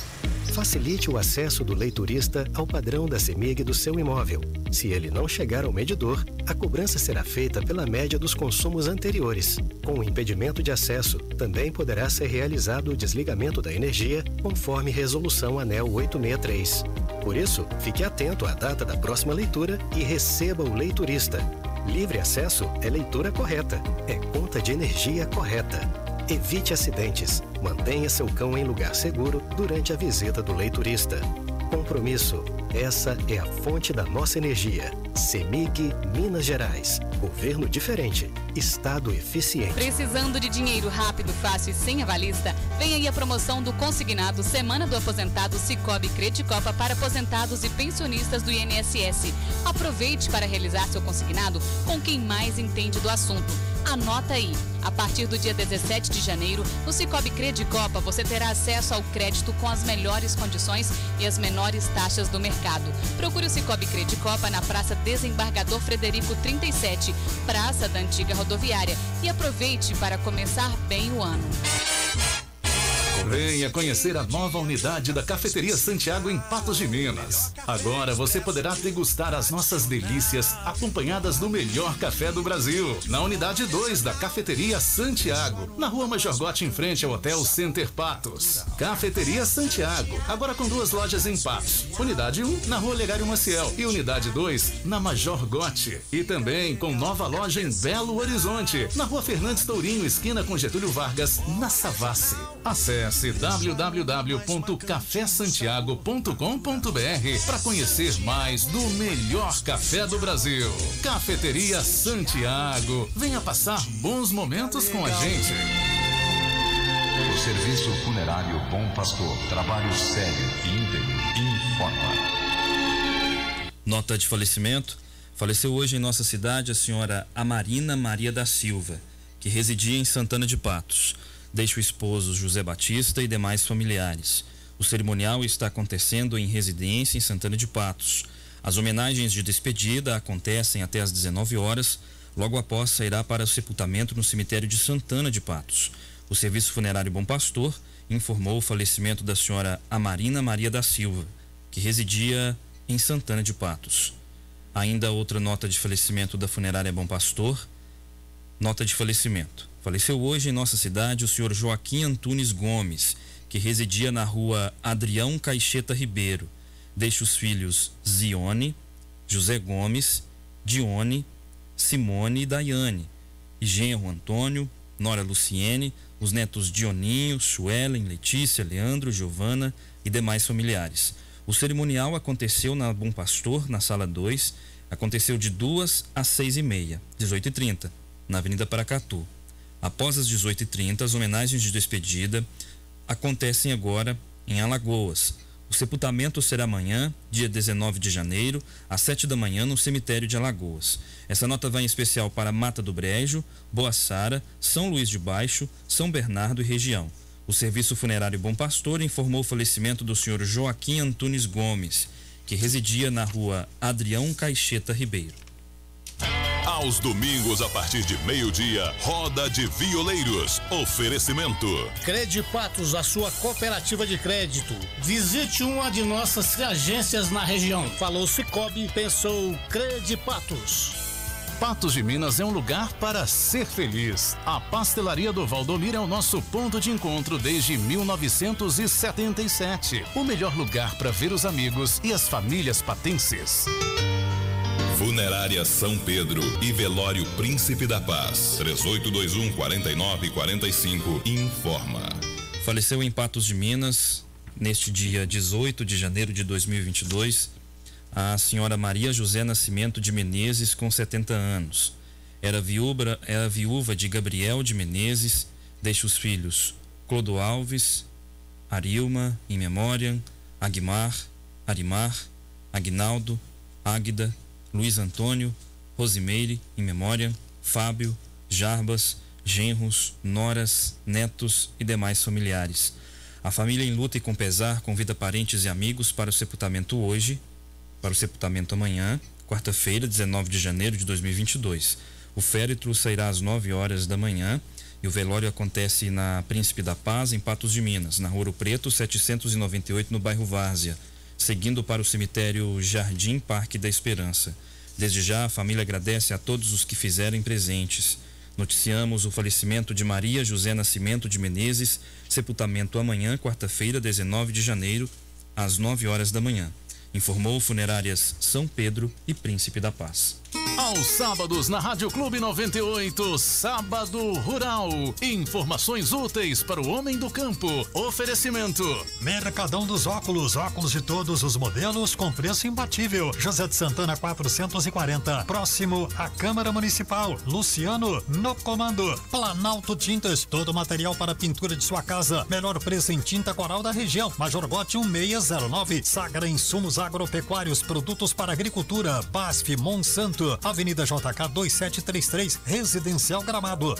Facilite o acesso do leiturista ao padrão da CEMIG do seu imóvel. Se ele não chegar ao medidor, a cobrança será feita pela média dos consumos anteriores. Com o impedimento de acesso, também poderá ser realizado o desligamento da energia, conforme resolução ANEL 863. Por isso, fique atento à data da próxima leitura e receba o leiturista. Livre acesso é leitura correta, é conta de energia correta. Evite acidentes. Mantenha seu cão em lugar seguro durante a visita do leiturista. Compromisso. Essa é a fonte da nossa energia. CEMIG Minas Gerais. Governo diferente. Estado eficiente. Precisando de dinheiro rápido, fácil e sem avalista? Vem aí a promoção do consignado Semana do Aposentado Cicobi Credicopa para aposentados e pensionistas do INSS. Aproveite para realizar seu consignado com quem mais entende do assunto. Anota aí. A partir do dia 17 de janeiro, no Cicobi Credicopa, você terá acesso ao crédito com as melhores condições e as menores taxas do mercado. Procure o Cicobi Credicopa na Praça Desembargador Frederico 37, Praça da Antiga Rodoviária, e aproveite para começar bem o ano. Venha conhecer a nova unidade da Cafeteria Santiago em Patos de Minas. Agora você poderá degustar as nossas delícias acompanhadas do melhor café do Brasil. Na unidade 2 da Cafeteria Santiago, na rua Major Gotti, em frente ao Hotel Center Patos. Cafeteria Santiago, agora com duas lojas em Patos. Unidade 1 um, na rua Legário Maciel e unidade 2 na Major Gotti. E também com nova loja em Belo Horizonte, na rua Fernandes Tourinho, esquina com Getúlio Vargas, na Savassi. Acesse Acesse www.cafesantiago.com.br para conhecer mais do melhor café do Brasil. Cafeteria Santiago. Venha passar bons momentos com a gente. O Serviço Funerário Bom Pastor, trabalho sério e íntegro, informa. Nota de falecimento. Faleceu hoje em nossa cidade a senhora Amarina Maria da Silva, que residia em Santana de Patos deixa o esposo José Batista e demais familiares. O cerimonial está acontecendo em residência em Santana de Patos. As homenagens de despedida acontecem até às 19 horas. Logo após, sairá para o sepultamento no cemitério de Santana de Patos. O Serviço Funerário Bom Pastor informou o falecimento da senhora Amarina Maria da Silva, que residia em Santana de Patos. Ainda outra nota de falecimento da funerária Bom Pastor. Nota de falecimento. Faleceu hoje em nossa cidade o senhor Joaquim Antunes Gomes, que residia na rua Adrião Caixeta Ribeiro. Deixa os filhos Zione, José Gomes, Dione, Simone e Daiane, e genro Antônio, Nora Luciene, os netos Dioninho, Suelen, Letícia, Leandro, Giovana e demais familiares. O cerimonial aconteceu na Bom Pastor, na sala 2, aconteceu de 2 às 6 e meia, 18 e 30 na Avenida Paracatu. Após as 18h30, as homenagens de despedida acontecem agora em Alagoas. O sepultamento será amanhã, dia 19 de janeiro, às 7 da manhã, no cemitério de Alagoas. Essa nota vai em especial para Mata do Brejo, Boa Sara, São Luís de Baixo, São Bernardo e região. O Serviço Funerário Bom Pastor informou o falecimento do senhor Joaquim Antunes Gomes, que residia na rua Adrião Caixeta Ribeiro. Aos domingos, a partir de meio-dia, roda de violeiros. Oferecimento. Credipatos, a sua cooperativa de crédito. Visite uma de nossas agências na região. Falou Cicobi, pensou Credipatos. Patos de Minas é um lugar para ser feliz. A Pastelaria do Valdomiro é o nosso ponto de encontro desde 1977. O melhor lugar para ver os amigos e as famílias patenses. Funerária São Pedro e Velório Príncipe da Paz. 3821 4945 informa. Faleceu em Patos de Minas neste dia 18 de janeiro de 2022 a senhora Maria José Nascimento de Menezes, com 70 anos. Era viúva, era viúva de Gabriel de Menezes, deixa os filhos Clodo Alves, Arilma, em memória, Aguimar, Arimar, Agnaldo, Águida, Luiz Antônio, Rosimeire, em memória, Fábio, Jarbas, genros, noras, netos e demais familiares. A família em luta e com pesar convida parentes e amigos para o sepultamento hoje, para o sepultamento amanhã, quarta-feira, 19 de janeiro de 2022. O féretro sairá às 9 horas da manhã e o velório acontece na Príncipe da Paz, em Patos de Minas, na Rua Ouro Preto, 798, no bairro Várzea, seguindo para o cemitério Jardim Parque da Esperança. Desde já, a família agradece a todos os que fizerem presentes. Noticiamos o falecimento de Maria José Nascimento de Menezes, sepultamento amanhã, quarta-feira, 19 de janeiro, às 9 horas da manhã. Informou Funerárias São Pedro e Príncipe da Paz. Aos sábados na Rádio Clube 98, Sábado Rural. Informações úteis para o homem do campo. Oferecimento. Mercadão dos Óculos, óculos de todos os modelos com preço imbatível. José de Santana 440, próximo à Câmara Municipal. Luciano no comando. Planalto Tintas, todo material para pintura de sua casa. Melhor preço em tinta coral da região. Major Gotti 1609. Sagra Insumos Agropecuários, produtos para agricultura. BASF Monsanto. Avenida JK 2733, Residencial Gramado.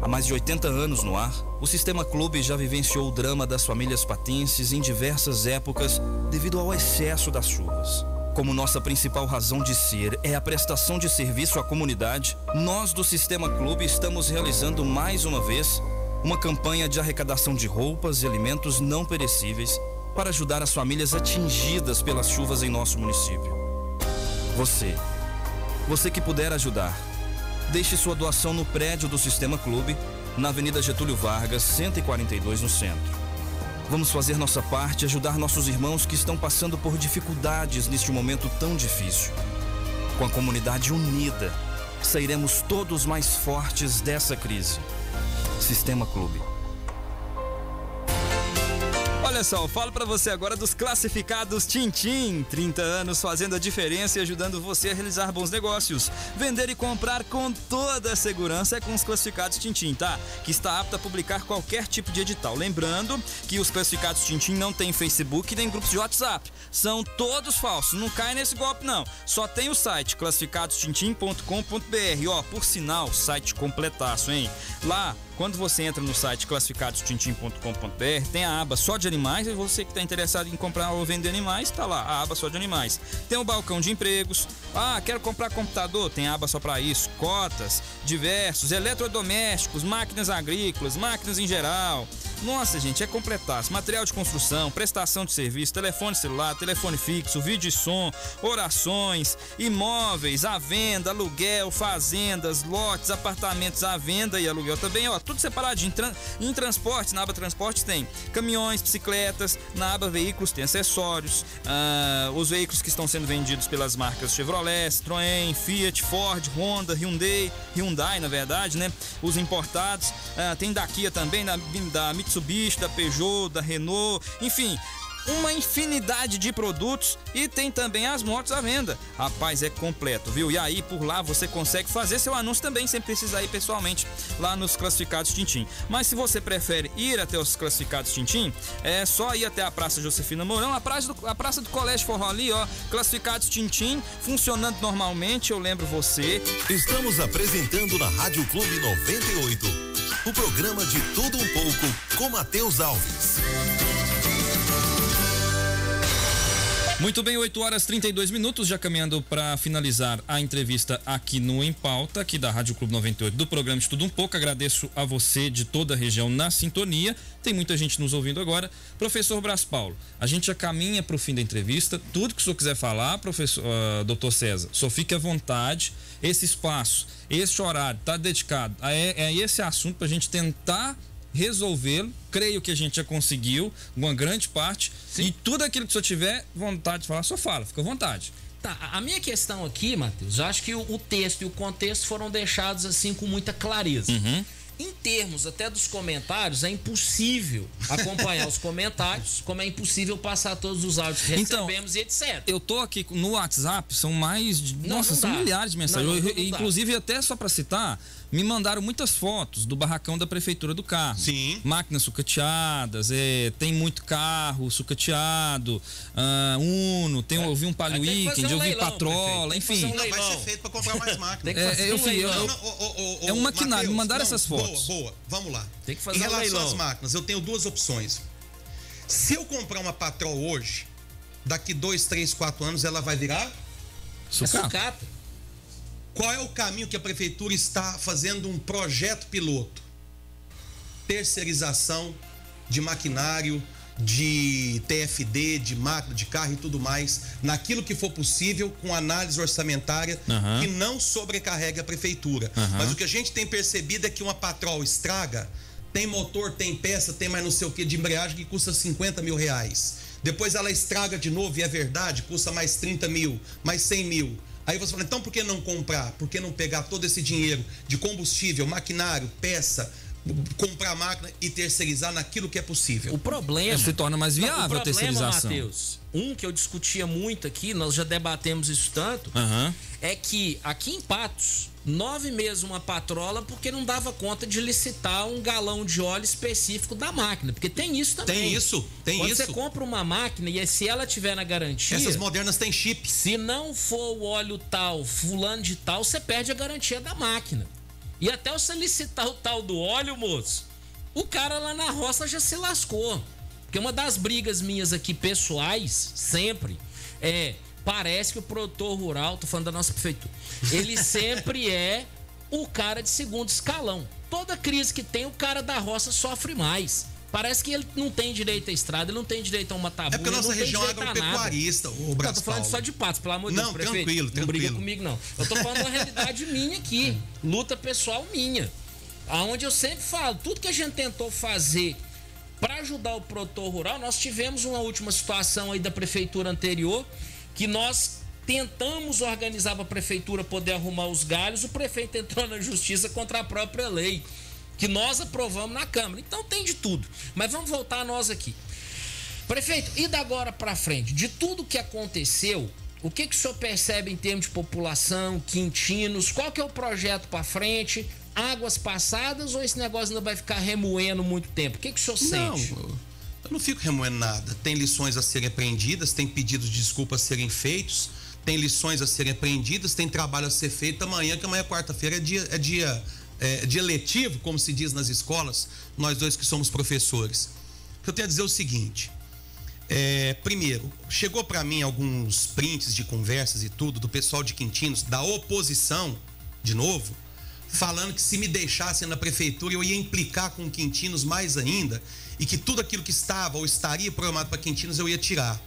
Há mais de 80 anos no ar, o Sistema Clube já vivenciou o drama das famílias patenses em diversas épocas devido ao excesso das chuvas. Como nossa principal razão de ser é a prestação de serviço à comunidade, nós do Sistema Clube estamos realizando mais uma vez uma campanha de arrecadação de roupas e alimentos não perecíveis para ajudar as famílias atingidas pelas chuvas em nosso município. Você você que puder ajudar, deixe sua doação no prédio do Sistema Clube, na Avenida Getúlio Vargas, 142, no centro. Vamos fazer nossa parte e ajudar nossos irmãos que estão passando por dificuldades neste momento tão difícil. Com a comunidade unida, sairemos todos mais fortes dessa crise. Sistema Clube. Olha só, eu falo para você agora dos classificados Tintim. 30 anos fazendo a diferença e ajudando você a realizar bons negócios. Vender e comprar com toda a segurança é com os classificados Tintim, tá? Que está apto a publicar qualquer tipo de edital. Lembrando que os classificados Tintim não tem Facebook nem grupos de WhatsApp. São todos falsos, não cai nesse golpe não. Só tem o site classificadostintim.com.br. Ó, por sinal, site completaço, hein? Lá quando você entra no site classificadostintim.com.br, tem a aba só de animais, e você que está interessado em comprar ou vender animais, está lá, a aba só de animais. Tem o balcão de empregos. Ah, quero comprar computador, tem aba só para isso. Cotas, diversos, eletrodomésticos, máquinas agrícolas, máquinas em geral. Nossa, gente, é completaço. Material de construção, prestação de serviço, telefone celular, telefone fixo, vídeo e som, orações, imóveis à venda, aluguel, fazendas, lotes, apartamentos à venda e aluguel também, ó, tudo separadinho. Em transporte, na aba transporte tem caminhões, bicicletas, na aba veículos tem acessórios, ah, os veículos que estão sendo vendidos pelas marcas Chevrolet, Citroën, Fiat, Ford, Honda, Hyundai, Hyundai na verdade, né? Os importados, ah, tem da Kia também, da, da Mitsubishi, da Peugeot, da Renault, enfim, uma infinidade de produtos e tem também as motos à venda. Rapaz, é completo, viu? E aí por lá você consegue fazer seu anúncio também sem precisar ir pessoalmente lá nos classificados Tintim. Mas se você prefere ir até os classificados Tintim, é só ir até a Praça Josefina Mourão, a praça do, a praça do Colégio Forró ali, ó, classificados Tintim, funcionando normalmente, eu lembro você. Estamos apresentando na Rádio Clube 98, o programa de tudo um pouco com Matheus Alves. Muito bem, 8 horas 32 minutos, já caminhando para finalizar a entrevista aqui no Em Pauta, aqui da Rádio Clube 98, do programa de Tudo Um Pouco. Agradeço a você de toda a região na sintonia. Tem muita gente nos ouvindo agora. Professor Bras Paulo, a gente já caminha para o fim da entrevista. Tudo que o senhor quiser falar, professor, uh, doutor César, só fique à vontade. Esse espaço, esse horário está dedicado a, a esse assunto para a gente tentar resolvê-lo. Creio que a gente já conseguiu uma grande parte. Sim. E tudo aquilo que o senhor tiver vontade de falar, só fala, fica à vontade. Tá, a minha questão aqui, Matheus, eu acho que o, o texto e o contexto foram deixados assim com muita clareza. Uhum. em termos até dos comentários, é impossível acompanhar os comentários, como é impossível passar todos os áudios que Então, recebemos e etc. Eu tô aqui no WhatsApp, são mais de. Não, nossa, não são milhares de mensagens. Não, Eu- inclusive, até só para citar, me mandaram muitas fotos do barracão da prefeitura do carro. Sim. Máquinas sucateadas, é, tem muito carro sucateado, ah, Uno, tem, eu vi um Palio É. Weekend, um eu vi leilão, Patrola, enfim. um Não, vai ser feito para comprar mais máquinas. Tem que É, um leilão. Não, É um maquinário, me mandaram não, essas fotos. Boa, boa, vamos lá. Tem que fazer em um relação leilão. às máquinas, eu tenho duas opções. Se eu comprar uma Patrol hoje, daqui dois, três, quatro anos, ela vai virar? É Sucata. Qual é o caminho que a prefeitura está fazendo um projeto piloto? Terceirização de maquinário, de TFD, de máquina, de carro e tudo mais, naquilo que for possível, com análise orçamentária Aham. que não sobrecarregue a prefeitura. Aham. Mas o que a gente tem percebido é que uma patrol estraga, tem motor, tem peça, tem mais não sei o que de embreagem que custa 50 mil reais. Depois ela estraga de novo, e é verdade, custa mais 30 mil, mais 100 mil. Aí você fala, então por que não comprar? Por que não pegar todo esse dinheiro de combustível, maquinário, peça, comprar máquina e terceirizar naquilo que é possível? O problema. Se torna mais Não, viável o a problema, terceirização. Matheus, um que eu discutia muito aqui, nós já debatemos isso tanto, Aham. é que aqui em Patos, nove meses uma patrola porque não dava conta de licitar um galão de óleo específico da máquina. Porque tem isso também. Tem isso, tem Quando isso. você compra uma máquina e se ela tiver na garantia. Essas modernas têm chip. Se não for o óleo tal, fulano de tal, você perde a garantia da máquina. E até você licitar o tal do óleo, moço, o cara lá na roça já se lascou. Porque uma das brigas minhas aqui pessoais, sempre, é. Parece que o produtor rural, tô falando da nossa prefeitura, ele sempre é o cara de segundo escalão. Toda crise que tem, o cara da roça sofre mais. Parece que ele não tem direito à estrada, ele não tem direito a uma tabu. É porque a nossa região é agropecuarista, o Não, Brás tô falando só de patos, pelo amor de Não, Deus, prefeito. tranquilo, Não briga tranquilo. comigo, não. Eu tô falando da realidade minha aqui. Luta pessoal minha. Aonde eu sempre falo, tudo que a gente tentou fazer para ajudar o produtor rural, nós tivemos uma última situação aí da prefeitura anterior, que nós tentamos organizar para a prefeitura poder arrumar os galhos, o prefeito entrou na justiça contra a própria lei, que nós aprovamos na Câmara. Então tem de tudo. Mas vamos voltar a nós aqui. Prefeito, e da agora para frente, de tudo que aconteceu, o que, que o senhor percebe em termos de população, quintinos? Qual que é o projeto para frente? Águas passadas ou esse negócio ainda vai ficar remoendo muito tempo? O que, que o senhor Não, sente? Eu não fico remoendo nada. Tem lições a serem aprendidas, tem pedidos de desculpa a serem feitos, tem lições a serem aprendidas, tem trabalho a ser feito amanhã, que amanhã, quarta-feira, é dia, é dia, é dia letivo, como se diz nas escolas, nós dois que somos professores. O que eu tenho a dizer é o seguinte. É, primeiro, chegou para mim alguns prints de conversas e tudo do pessoal de Quintinos, da oposição, de novo, falando que se me deixassem na prefeitura eu ia implicar com Quintinos mais ainda e que tudo aquilo que estava ou estaria programado para Quintinos eu ia tirar.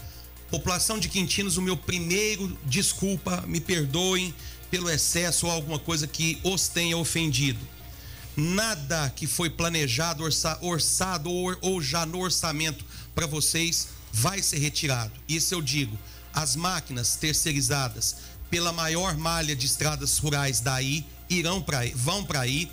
População de Quintinos, o meu primeiro desculpa, me perdoem pelo excesso ou alguma coisa que os tenha ofendido. Nada que foi planejado, orça- orçado ou, ou já no orçamento para vocês vai ser retirado. Isso eu digo. As máquinas terceirizadas pela maior malha de estradas rurais daí irão para vão para aí.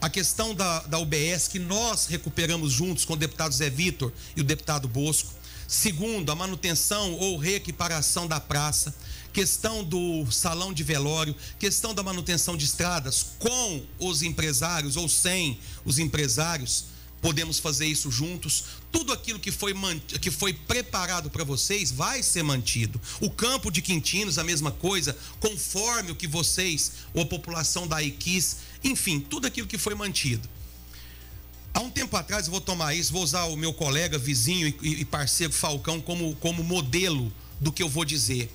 A questão da, da UBS que nós recuperamos juntos com o deputado Zé Vitor e o deputado Bosco. Segundo, a manutenção ou reequiparação da praça, questão do salão de velório, questão da manutenção de estradas com os empresários ou sem os empresários, podemos fazer isso juntos. Tudo aquilo que foi, que foi preparado para vocês vai ser mantido. O campo de Quintinos, a mesma coisa, conforme o que vocês ou a população daí quis, enfim, tudo aquilo que foi mantido. Há um tempo atrás, eu vou tomar isso, vou usar o meu colega, vizinho e, parceiro Falcão como, como modelo do que eu vou dizer.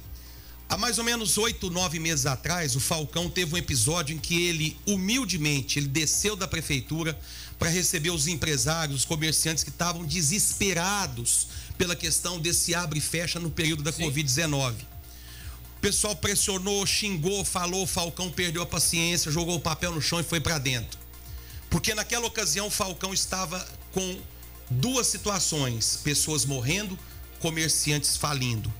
Há mais ou menos oito, nove meses atrás, o Falcão teve um episódio em que ele, humildemente, ele desceu da prefeitura para receber os empresários, os comerciantes que estavam desesperados pela questão desse abre e fecha no período da Covid-19. O pessoal pressionou, xingou, falou, o Falcão perdeu a paciência, jogou o papel no chão e foi para dentro. Porque naquela ocasião o Falcão estava com duas situações: pessoas morrendo, comerciantes falindo.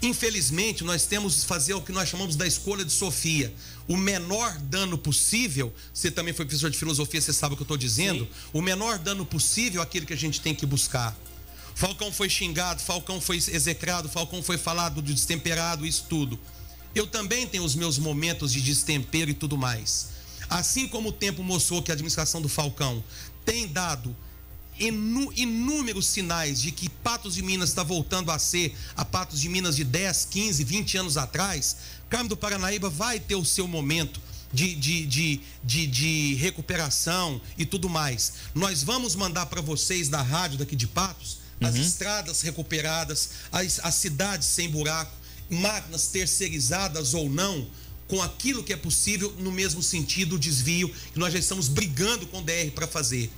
Infelizmente, nós temos que fazer o que nós chamamos da escolha de Sofia. O menor dano possível, você também foi professor de filosofia, você sabe o que eu estou dizendo? Sim. O menor dano possível é aquele que a gente tem que buscar. Falcão foi xingado, Falcão foi execrado, Falcão foi falado de destemperado, isso tudo. Eu também tenho os meus momentos de destempero e tudo mais. Assim como o tempo mostrou que a administração do Falcão tem dado inúmeros sinais de que Patos de Minas está voltando a ser a Patos de Minas de 10, 15, 20 anos atrás, Carmo do Paranaíba vai ter o seu momento de, de, de, de, de recuperação e tudo mais. Nós vamos mandar para vocês da rádio daqui de Patos as uhum. estradas recuperadas, as, as cidades sem buraco, máquinas terceirizadas ou não, com aquilo que é possível no mesmo sentido o desvio que nós já estamos brigando com o DR para fazer.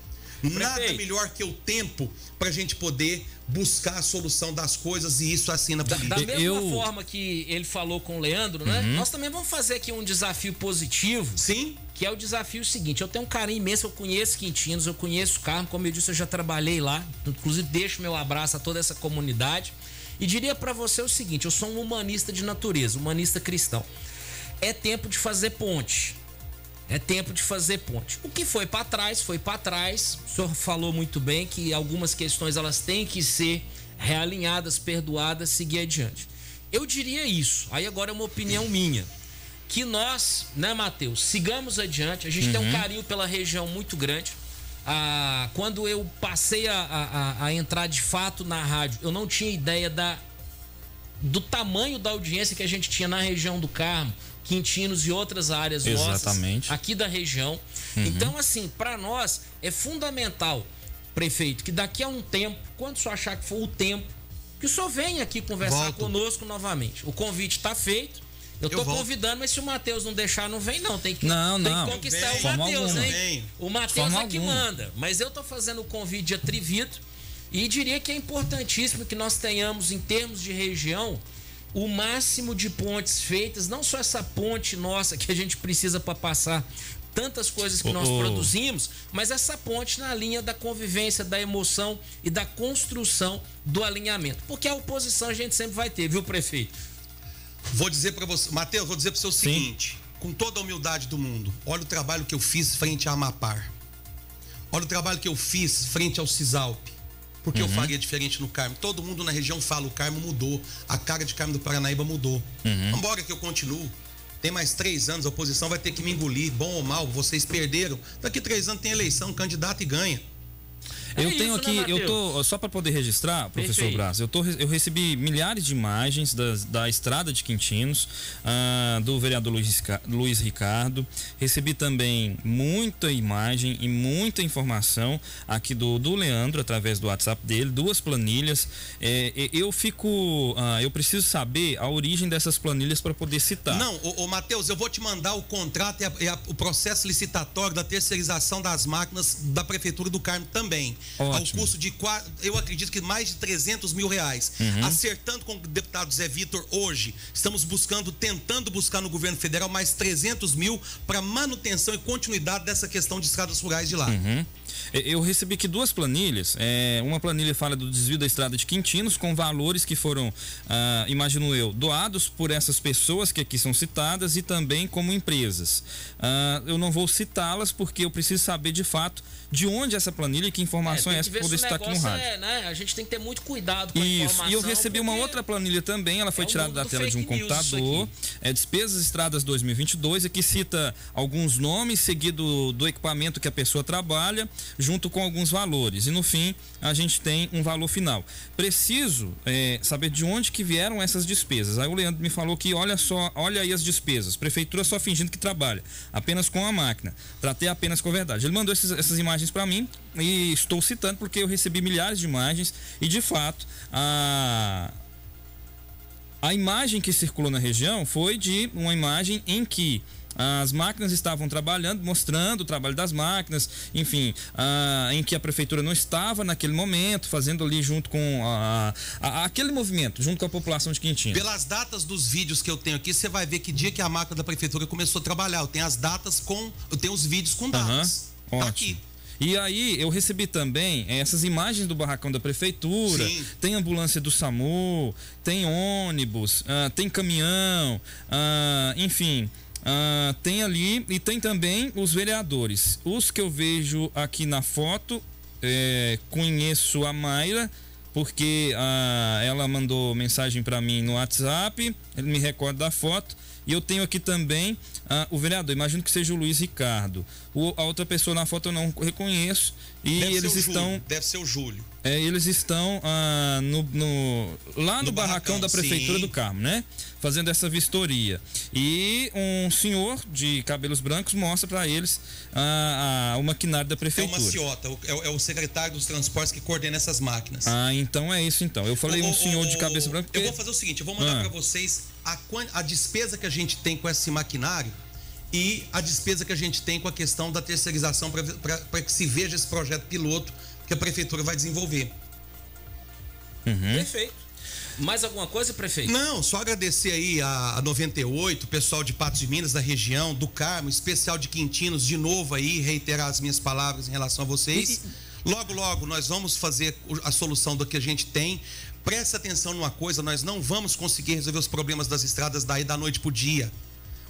Nada melhor que o tempo para a gente poder buscar a solução das coisas e isso assim na política. Da, da mesma Eu... forma que ele falou com o Leandro, né? Uhum. Nós também vamos fazer aqui um desafio positivo. Sim. Que é o desafio seguinte: eu tenho um carinho imenso, eu conheço Quintinos, eu conheço Carmo, como eu disse, eu já trabalhei lá. Inclusive, deixo meu abraço a toda essa comunidade. E diria para você o seguinte: eu sou um humanista de natureza, humanista cristão. É tempo de fazer ponte. É tempo de fazer ponte. O que foi para trás, foi para trás. O senhor falou muito bem que algumas questões elas têm que ser realinhadas, perdoadas, seguir adiante. Eu diria isso. Aí agora é uma opinião minha. Que nós, né, Matheus, sigamos adiante. A gente uhum. tem um uhum. carinho pela região muito grande. Ah, quando eu passei a, a, a entrar de fato na rádio, eu não tinha ideia da, do tamanho da audiência que a gente tinha na região do Carmo Quintinos e outras áreas Exatamente. nossas aqui da região. Uhum. Então, assim, para nós é fundamental, prefeito, que daqui a um tempo, quando o senhor achar que for o tempo, que o senhor venha aqui conversar Volto. conosco novamente. O convite está feito. Eu tô convidando, mas se o Matheus não deixar, não vem, não. Tem que, não, tem não. que conquistar o Matheus, hein? O Matheus é que manda. Mas eu tô fazendo o convite atrevido e diria que é importantíssimo que nós tenhamos, em termos de região, o máximo de pontes feitas, não só essa ponte nossa que a gente precisa para passar tantas coisas que oh, nós oh. produzimos, mas essa ponte na linha da convivência, da emoção e da construção do alinhamento. Porque a oposição a gente sempre vai ter, viu, prefeito? Vou dizer para você, Matheus, vou dizer para você o seguinte, Sim. com toda a humildade do mundo, olha o trabalho que eu fiz frente a Amapar. Olha o trabalho que eu fiz frente ao Cisalp. Porque uhum. eu faria diferente no Carmo. Todo mundo na região fala, o Carmo mudou. A cara de Carmo do Paranaíba mudou. Uhum. Embora que eu continue. Tem mais três anos, a oposição vai ter que me engolir, bom ou mal, vocês perderam. Daqui três anos tem eleição, candidato e ganha. É eu tenho aqui, né, eu tô só para poder registrar, professor Perfeito. Braz, eu tô eu recebi milhares de imagens da, da estrada de Quintinos, uh, do vereador Luiz, Luiz Ricardo, recebi também muita imagem e muita informação aqui do, do Leandro através do WhatsApp dele, duas planilhas. É, eu fico, uh, eu preciso saber a origem dessas planilhas para poder citar. Não, o, o Matheus, eu vou te mandar o contrato e, a, e a, o processo licitatório da terceirização das máquinas da prefeitura do Carmo também. Ótimo. ao custo de, eu acredito que mais de 300 mil reais. Uhum. Acertando com o deputado Zé Vitor hoje, estamos buscando, tentando buscar no governo federal mais 300 mil para manutenção e continuidade dessa questão de estradas rurais de lá. Uhum. Eu recebi aqui duas planilhas. É, uma planilha fala do desvio da estrada de Quintinos, com valores que foram, ah, imagino eu, doados por essas pessoas que aqui são citadas e também como empresas. Ah, eu não vou citá-las porque eu preciso saber de fato de onde essa planilha e que informação é, é essa para poder estar aqui no rádio. É, né? A gente tem que ter muito cuidado com a Isso. informação. E eu recebi uma outra planilha também, ela foi é tirada da tela de um computador. É Despesas Estradas 2022, aqui cita alguns nomes, seguido do equipamento que a pessoa trabalha, junto com alguns valores. E no fim, a gente tem um valor final. Preciso é, saber de onde que vieram essas despesas. Aí o Leandro me falou que olha só, olha aí as despesas. Prefeitura só fingindo que trabalha, apenas com a máquina. Tratei apenas com a verdade. Ele mandou esses, essas imagens imagens para mim e estou citando porque eu recebi milhares de imagens e de fato a a imagem que circulou na região foi de uma imagem em que as máquinas estavam trabalhando, mostrando o trabalho das máquinas, enfim, ah, em que a prefeitura não estava naquele momento, fazendo ali junto com a, a, aquele movimento, junto com a população de Quintinho. Pelas datas dos vídeos que eu tenho aqui, você vai ver que dia que a máquina da prefeitura começou a trabalhar. Eu tenho as datas com. Eu tenho os vídeos com datas. Uhum. Tá Ótimo. aqui. E aí eu recebi também eh, essas imagens do barracão da prefeitura. Sim. Tem ambulância do SAMU, tem ônibus, ah, tem caminhão, ah, enfim. ah, tem ali e tem também os vereadores. Os que eu vejo aqui na foto, eh, conheço a Mayra, porque ela mandou mensagem para mim no WhatsApp, ele me recorda da foto. E eu tenho aqui também ah, o vereador, imagino que seja o Luiz Ricardo. O- a outra pessoa na foto eu não reconheço. E Deve eles estão. Júlio, deve ser o Júlio. É, eles estão ah, no, no- lá no, No barracão, barracão, da Prefeitura sim. do Carmo, né? Fazendo essa vistoria. E um senhor de cabelos brancos mostra para eles ah, ah, o maquinário da É Prefeitura. uma ciota, o- é, o- é o secretário dos transportes que coordena essas máquinas. Ah, então é isso então. Eu falei Ô, um ô, senhor de ô, cabeça branca. Eu porque- vou fazer o seguinte, eu vou mandar Ah. pra vocês a, a despesa que a gente tem com esse maquinário e a despesa que a gente tem com a questão da terceirização para que se veja esse projeto piloto que a prefeitura vai desenvolver. Uhum. Perfeito. Mais alguma coisa, prefeito? Não, só agradecer aí a, a 98, o pessoal de Patos de Minas, da região, do Carmo, especial de Quintinos, de novo aí, reiterar as minhas palavras em relação a vocês. Logo, logo, nós vamos fazer a solução do que a gente tem. Presta atenção numa coisa, nós não vamos conseguir resolver os problemas das estradas daí da noite pro dia.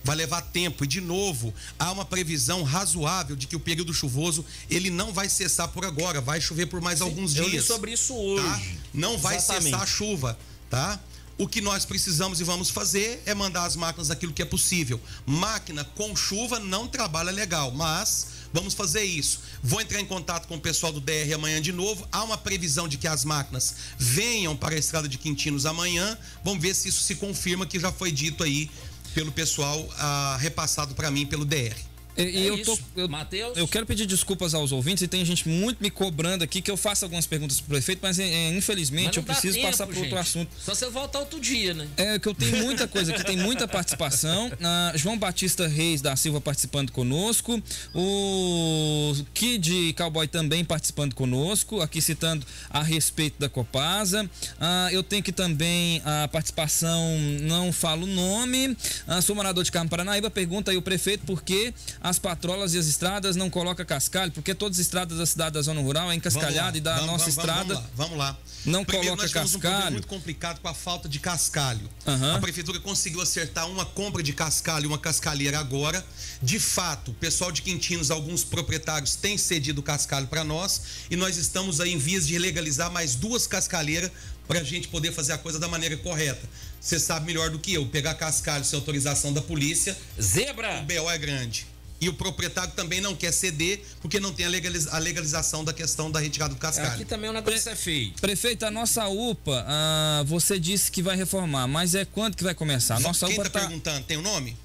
Vai levar tempo e de novo há uma previsão razoável de que o período chuvoso ele não vai cessar por agora, vai chover por mais alguns eu dias. li sobre isso hoje. tá? Não vai Exatamente. cessar a chuva, tá? O que nós precisamos e vamos fazer é mandar as máquinas daquilo que é possível. Máquina com chuva não trabalha legal, mas vamos fazer isso. Vou entrar em contato com o pessoal do DR amanhã de novo. Há uma previsão de que as máquinas venham para a estrada de Quintinos amanhã. Vamos ver se isso se confirma que já foi dito aí pelo pessoal ah, repassado para mim pelo DR. E, É eu, tô, isso. eu, Matheus? eu quero pedir desculpas aos ouvintes e tem gente muito me cobrando aqui que eu faça algumas perguntas pro prefeito, mas é, infelizmente Mas eu preciso tempo, passar por outro assunto. Só você voltar outro dia, né? É que eu tenho muita coisa aqui, tem muita participação. Ah, João Batista Reis da Silva participando conosco. O Kid Cowboy também participando conosco, aqui citando a respeito da Copasa. Ah, eu tenho aqui também a participação, não falo o nome. Ah, sou morador de Carmo Paranaíba. Pergunta aí o prefeito por que as patrolas e as estradas não colocam cascalho? Porque todas as estradas da cidade da zona rural é encascalhada e da Vamos nossa vamos, estrada. Vamos lá, vamos lá. Não Primeiro, coloca nós temos um problema cascalho. muito complicado com a falta de cascalho. Aham. A prefeitura conseguiu acertar uma compra de cascalho e uma cascalheira agora. De fato, o pessoal de Quintinos, alguns proprietários têm cedido cascalho para nós e nós estamos aí em vias de legalizar mais duas cascalheiras para a gente poder fazer a coisa da maneira correta. Você sabe melhor do que eu, pegar cascalho sem autorização da polícia, Zebra! o BO é grande. E o proprietário também não quer ceder porque não tem a, legaliza- a legalização da questão da retirada do cascalho. Aqui também o negócio é feio. Prefeito, a nossa UPA, ah, você disse que vai reformar, mas é quando que vai começar? A nossa Quem UPA está tá. perguntando, tem o nome?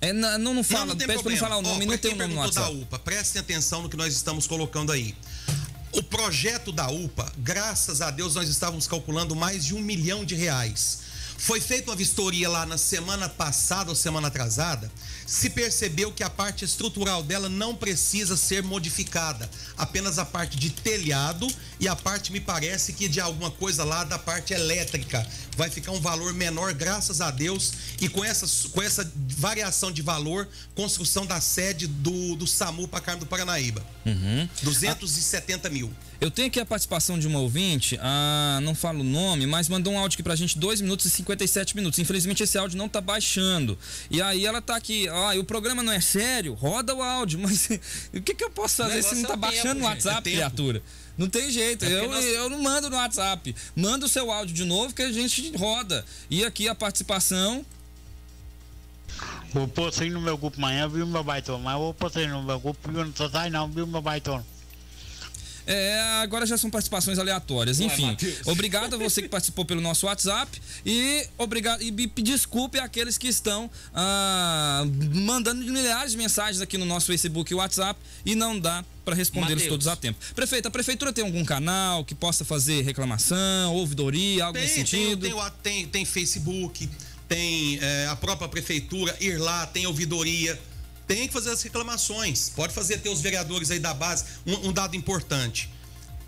É, não, não fala, não, não tem pede pra não problema. falar o nome, Ó, não tem o nome no perguntou WhatsApp. da UPA, prestem atenção no que nós estamos colocando aí. O projeto da UPA, graças a Deus, nós estávamos calculando mais de um milhão de reais. Foi feita uma vistoria lá na semana passada ou semana atrasada. Se percebeu que a parte estrutural dela não precisa ser modificada. Apenas a parte de telhado e a parte, me parece que de alguma coisa lá da parte elétrica. Vai ficar um valor menor, graças a Deus. E com essa, com essa variação de valor, construção da sede do, do SAMU para Carmo do Paranaíba. Uhum. 270 mil. Eu tenho aqui a participação de uma ouvinte, ah, não falo o nome, mas mandou um áudio aqui pra gente, 2 minutos e 57 minutos. Infelizmente esse áudio não tá baixando. E aí ela tá aqui, ah, e o programa não é sério, roda o áudio, mas o que que eu posso fazer se não tá é o baixando tempo, no WhatsApp, é criatura? Não tem jeito, É eu, nós- eu não mando no WhatsApp. Manda o seu áudio de novo que a gente roda. E aqui a participação Vou pôr sim no meu grupo amanhã, viu, meu baitão? Mas vou pôr sim no meu grupo, viu? Não só sai não, viu, meu baitão? É, agora já são participações aleatórias. Enfim, obrigado a você que participou pelo nosso WhatsApp e obrigado e desculpe àqueles que estão ah, mandando milhares de mensagens aqui no nosso Facebook e WhatsApp e não dá para respondê-los todos a tempo. Prefeito, a prefeitura tem algum canal que possa fazer reclamação, ouvidoria, algo nesse Tem, tem, sentido? tem, o- tem, tem Facebook, tem é, a própria prefeitura, ir lá, tem ouvidoria. Tem que fazer as reclamações. Pode fazer ter os vereadores aí da base. Um, um dado importante.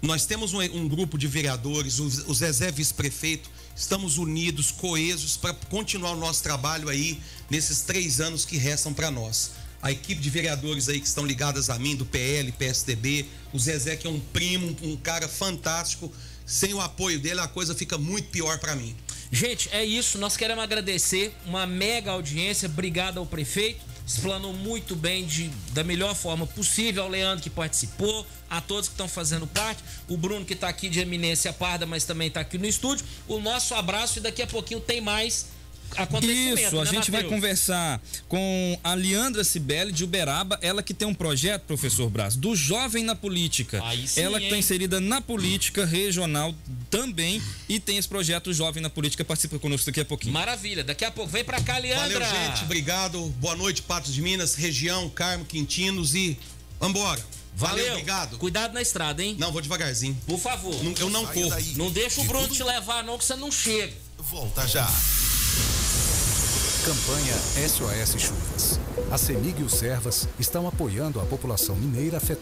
Nós temos um, um grupo de vereadores, o, o Zezé vice-prefeito, estamos unidos, coesos, para continuar o nosso trabalho aí nesses três anos que restam para nós. a equipe de vereadores aí que estão ligadas a mim, do PL, PSDB, o Zezé que é um primo, um cara fantástico. Sem o apoio dele, a coisa fica muito pior para mim. Gente, é isso. Nós queremos agradecer uma mega audiência. Obrigado ao prefeito. Explanou muito bem, de, da melhor forma possível. Ao Leandro que participou, a todos que estão fazendo parte. O Bruno que está aqui de eminência parda, mas também está aqui no estúdio. O nosso abraço e daqui a pouquinho tem mais isso, a né, gente vai conversar com a Leandra Cibele de Uberaba, ela que tem um projeto, professor Braz, do Jovem na Política. Sim, ela que está inserida na política regional também e tem esse projeto Jovem na Política, participa conosco daqui a pouquinho. Maravilha, daqui a pouco vem pra cá, Leandra. Valeu, gente, obrigado. Boa noite, Patos de Minas, região, Carmo, Quintinos e vambora. Valeu. Valeu, obrigado. Cuidado na estrada, hein? Não, vou devagarzinho. Por favor. Não- eu não corro. daí. Não deixa o Bruno te levar, não, que você não chega. Volta já. Campanha SOS Chuvas. A CEMIG e o Servas estão apoiando a população mineira afetada.